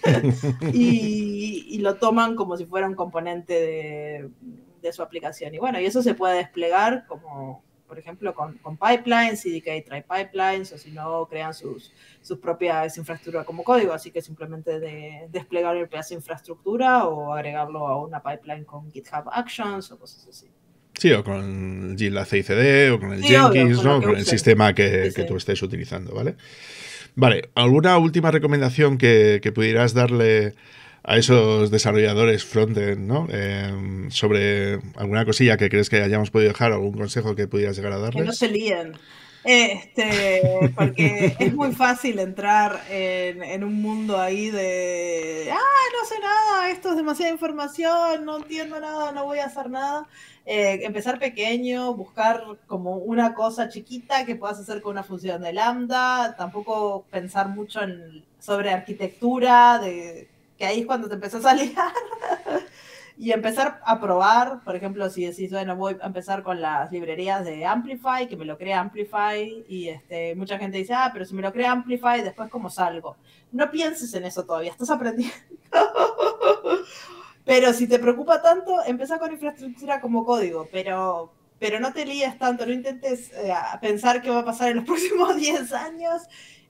y, lo toman como si fuera un componente de, de su aplicación. Y bueno, y eso se puede desplegar como, por ejemplo, con, con pipelines, CDK trae pipelines, o si no, crean sus, sus propias infraestructuras como código, así que simplemente de, desplegar el pedazo de infraestructura o agregarlo a una pipeline con GitHub Actions o cosas así. Sí, o con la CICD o con el Jenkins, ¿no? Con el sistema que, que, tú estés utilizando, ¿vale? Vale, ¿alguna última recomendación que, que pudieras darle a esos desarrolladores frontend, ¿no? Em, sobre alguna cosilla que crees que hayamos podido dejar, algún consejo que pudieras llegar a darles. Que no se líen. Este, porque es muy fácil entrar en, un mundo ahí de, ah, no sé nada, esto es demasiada información, no entiendo nada, no voy a hacer nada. Eh, empezar pequeño, buscar como una cosa chiquita que puedas hacer con una función de lambda, tampoco pensar mucho en, sobre arquitectura, de que ahí es cuando te empezás a liar. [laughs] y empezar a probar, por ejemplo, si decís, bueno, voy a empezar con las librerías de Amplify, que me lo crea Amplify, y este, mucha gente dice, ah, pero si me lo crea Amplify, después cómo salgo. No pienses en eso todavía, estás aprendiendo. [laughs] pero si te preocupa tanto, empieza con infraestructura como código, pero, pero no te líes tanto, no intentes eh, pensar qué va a pasar en los [laughs] próximos 10 años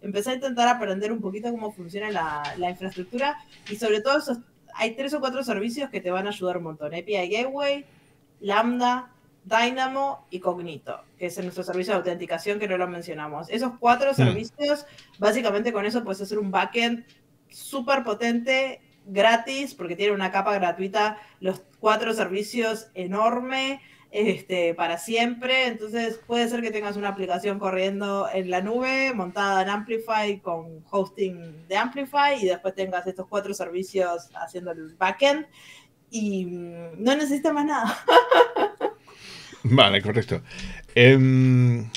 empecé a intentar aprender un poquito cómo funciona la, infraestructura y sobre todo esos, hay tres o cuatro servicios que te van a ayudar un montón. API Gateway, Lambda, Dynamo y Cognito, que es nuestro servicio de autenticación que no lo mencionamos. Esos cuatro servicios, básicamente con eso puedes hacer un backend súper potente, gratis, porque tiene una capa gratuita, los cuatro servicios enorme, este, para siempre. Entonces puede ser que tengas una aplicación corriendo en la nube, montada en Amplify con hosting de Amplify y después tengas estos cuatro servicios haciendo el backend y mm, no necesitas más nada. [laughs] vale, correcto. Em,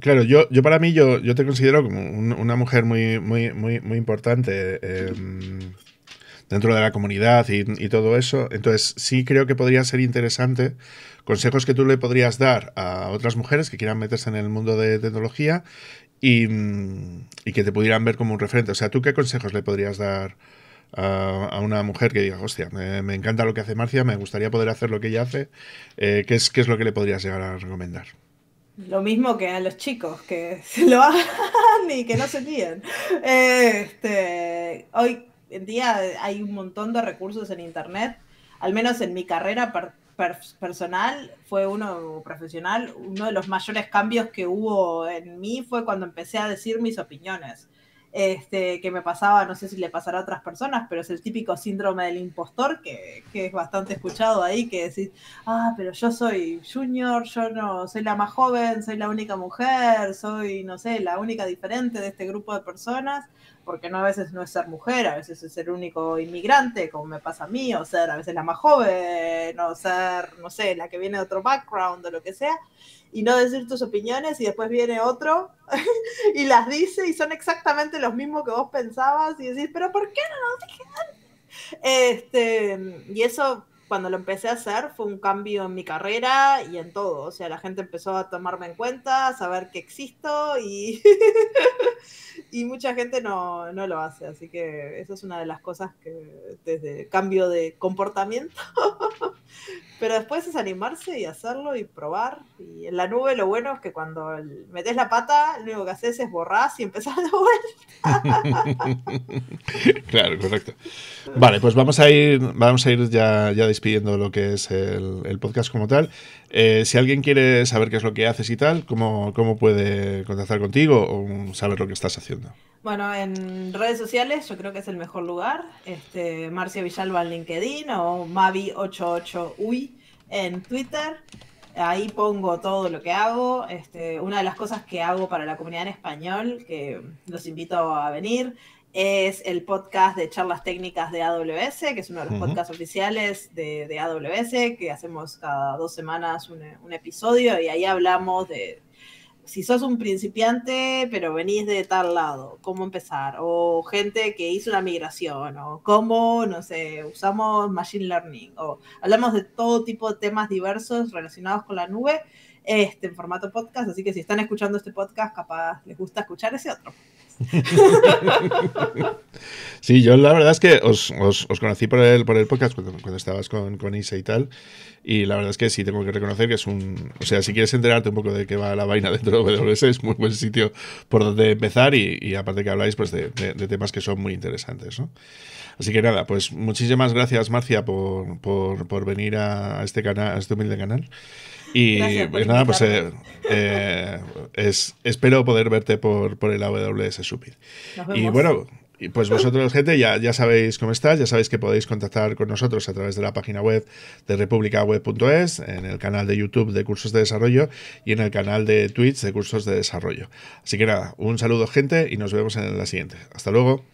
claro, yo, yo para mí, yo, yo te considero como una mujer muy, muy, muy, muy importante. Em, dentro de la comunidad y, todo eso. Entonces, sí creo que podría ser interesante consejos que tú le podrías dar a otras mujeres que quieran meterse en el mundo de tecnología y, que te pudieran ver como un referente. O sea, ¿tú qué consejos le podrías dar a, una mujer que diga, hostia, me, encanta lo que hace Marcia, me gustaría poder hacer lo que ella hace? Eh, ¿qué, es, ¿Qué es lo que le podrías llegar a recomendar? Lo mismo que a los chicos, que [laughs] se lo hagan y que no se líen. Este, hoy en día hay un montón de recursos en Internet, al menos en mi carrera personal, fue uno profesional, uno de los mayores cambios que hubo en mí fue cuando empecé a decir mis opiniones. Este, que me pasaba, no sé si le pasará a otras personas, pero es el típico síndrome del impostor, que, que, es bastante escuchado ahí, que decís, ah, pero yo soy junior, yo no soy la más joven, soy la única mujer, soy, no sé, la única diferente de este grupo de personas, porque no a veces no es ser mujer, a veces es ser único inmigrante, como me pasa a mí, o ser a veces la más joven, o ser, no sé, la que viene de otro background o lo que sea, y no decir tus opiniones y después viene otro [laughs] y las dice y son exactamente los mismos que vos pensabas y decís, pero ¿por qué no lo dije antes? Este, y eso cuando lo empecé a hacer fue un cambio en mi carrera y en todo. O sea, la gente empezó a tomarme en cuenta, a saber que existo y, [laughs] y mucha gente no, no, lo hace. Así que eso es una de las cosas que desde cambio de comportamiento. Pero después es animarse y hacerlo y probar. Y en la nube lo bueno es que cuando metes la pata, lo único que haces es borrar y empezar de vuelta. [laughs] claro, correcto. Vale, pues vamos a ir, vamos a ir ya, ya despidiendo lo que es el, podcast como tal. Eh, si alguien quiere saber qué es lo que haces y tal, ¿cómo, ¿cómo puede contactar contigo o saber lo que estás haciendo? Bueno, en redes sociales yo creo que es el mejor lugar. Este, Marcia Villalba en LinkedIn o Mavi88UI en Twitter. Ahí pongo todo lo que hago. Este, una de las cosas que hago para la comunidad en español, que los invito a venir, es el podcast de charlas técnicas de AWS, que es uno de los podcasts oficiales de, AWS, que hacemos cada dos semanas un, episodio y ahí hablamos de si sos un principiante, pero venís de tal lado, cómo empezar, o gente que hizo una migración, o cómo, no sé, usamos Machine Learning, o hablamos de todo tipo de temas diversos relacionados con la nube este, en formato podcast, así que si están escuchando este podcast, capaz les gusta escuchar ese otro. [laughs] sí, yo la verdad es que os, conocí por el, por el podcast cuando, estabas con, con, Isa y tal. Y la verdad es que sí, tengo que reconocer que es un. O sea, si quieres enterarte un poco de qué va la vaina dentro de AWS, es muy buen sitio por donde empezar. Y, aparte que habláis pues, de, temas que son muy interesantes. ¿no? Así que nada, pues muchísimas gracias, Marcia, por, por, venir a este canal, a este humilde canal. Y pues nada, pues eh, eh, es, espero poder verte por, por el AWS Supid. Y bueno, pues vosotros, gente, ya, ya sabéis cómo estás, ya sabéis que podéis contactar con nosotros a través de la página web de republicaweb.es, en el canal de YouTube de Cursos de Desarrollo y en el canal de Twitch de Cursos de Desarrollo. Así que nada, un saludo, gente, y nos vemos en la siguiente. Hasta luego.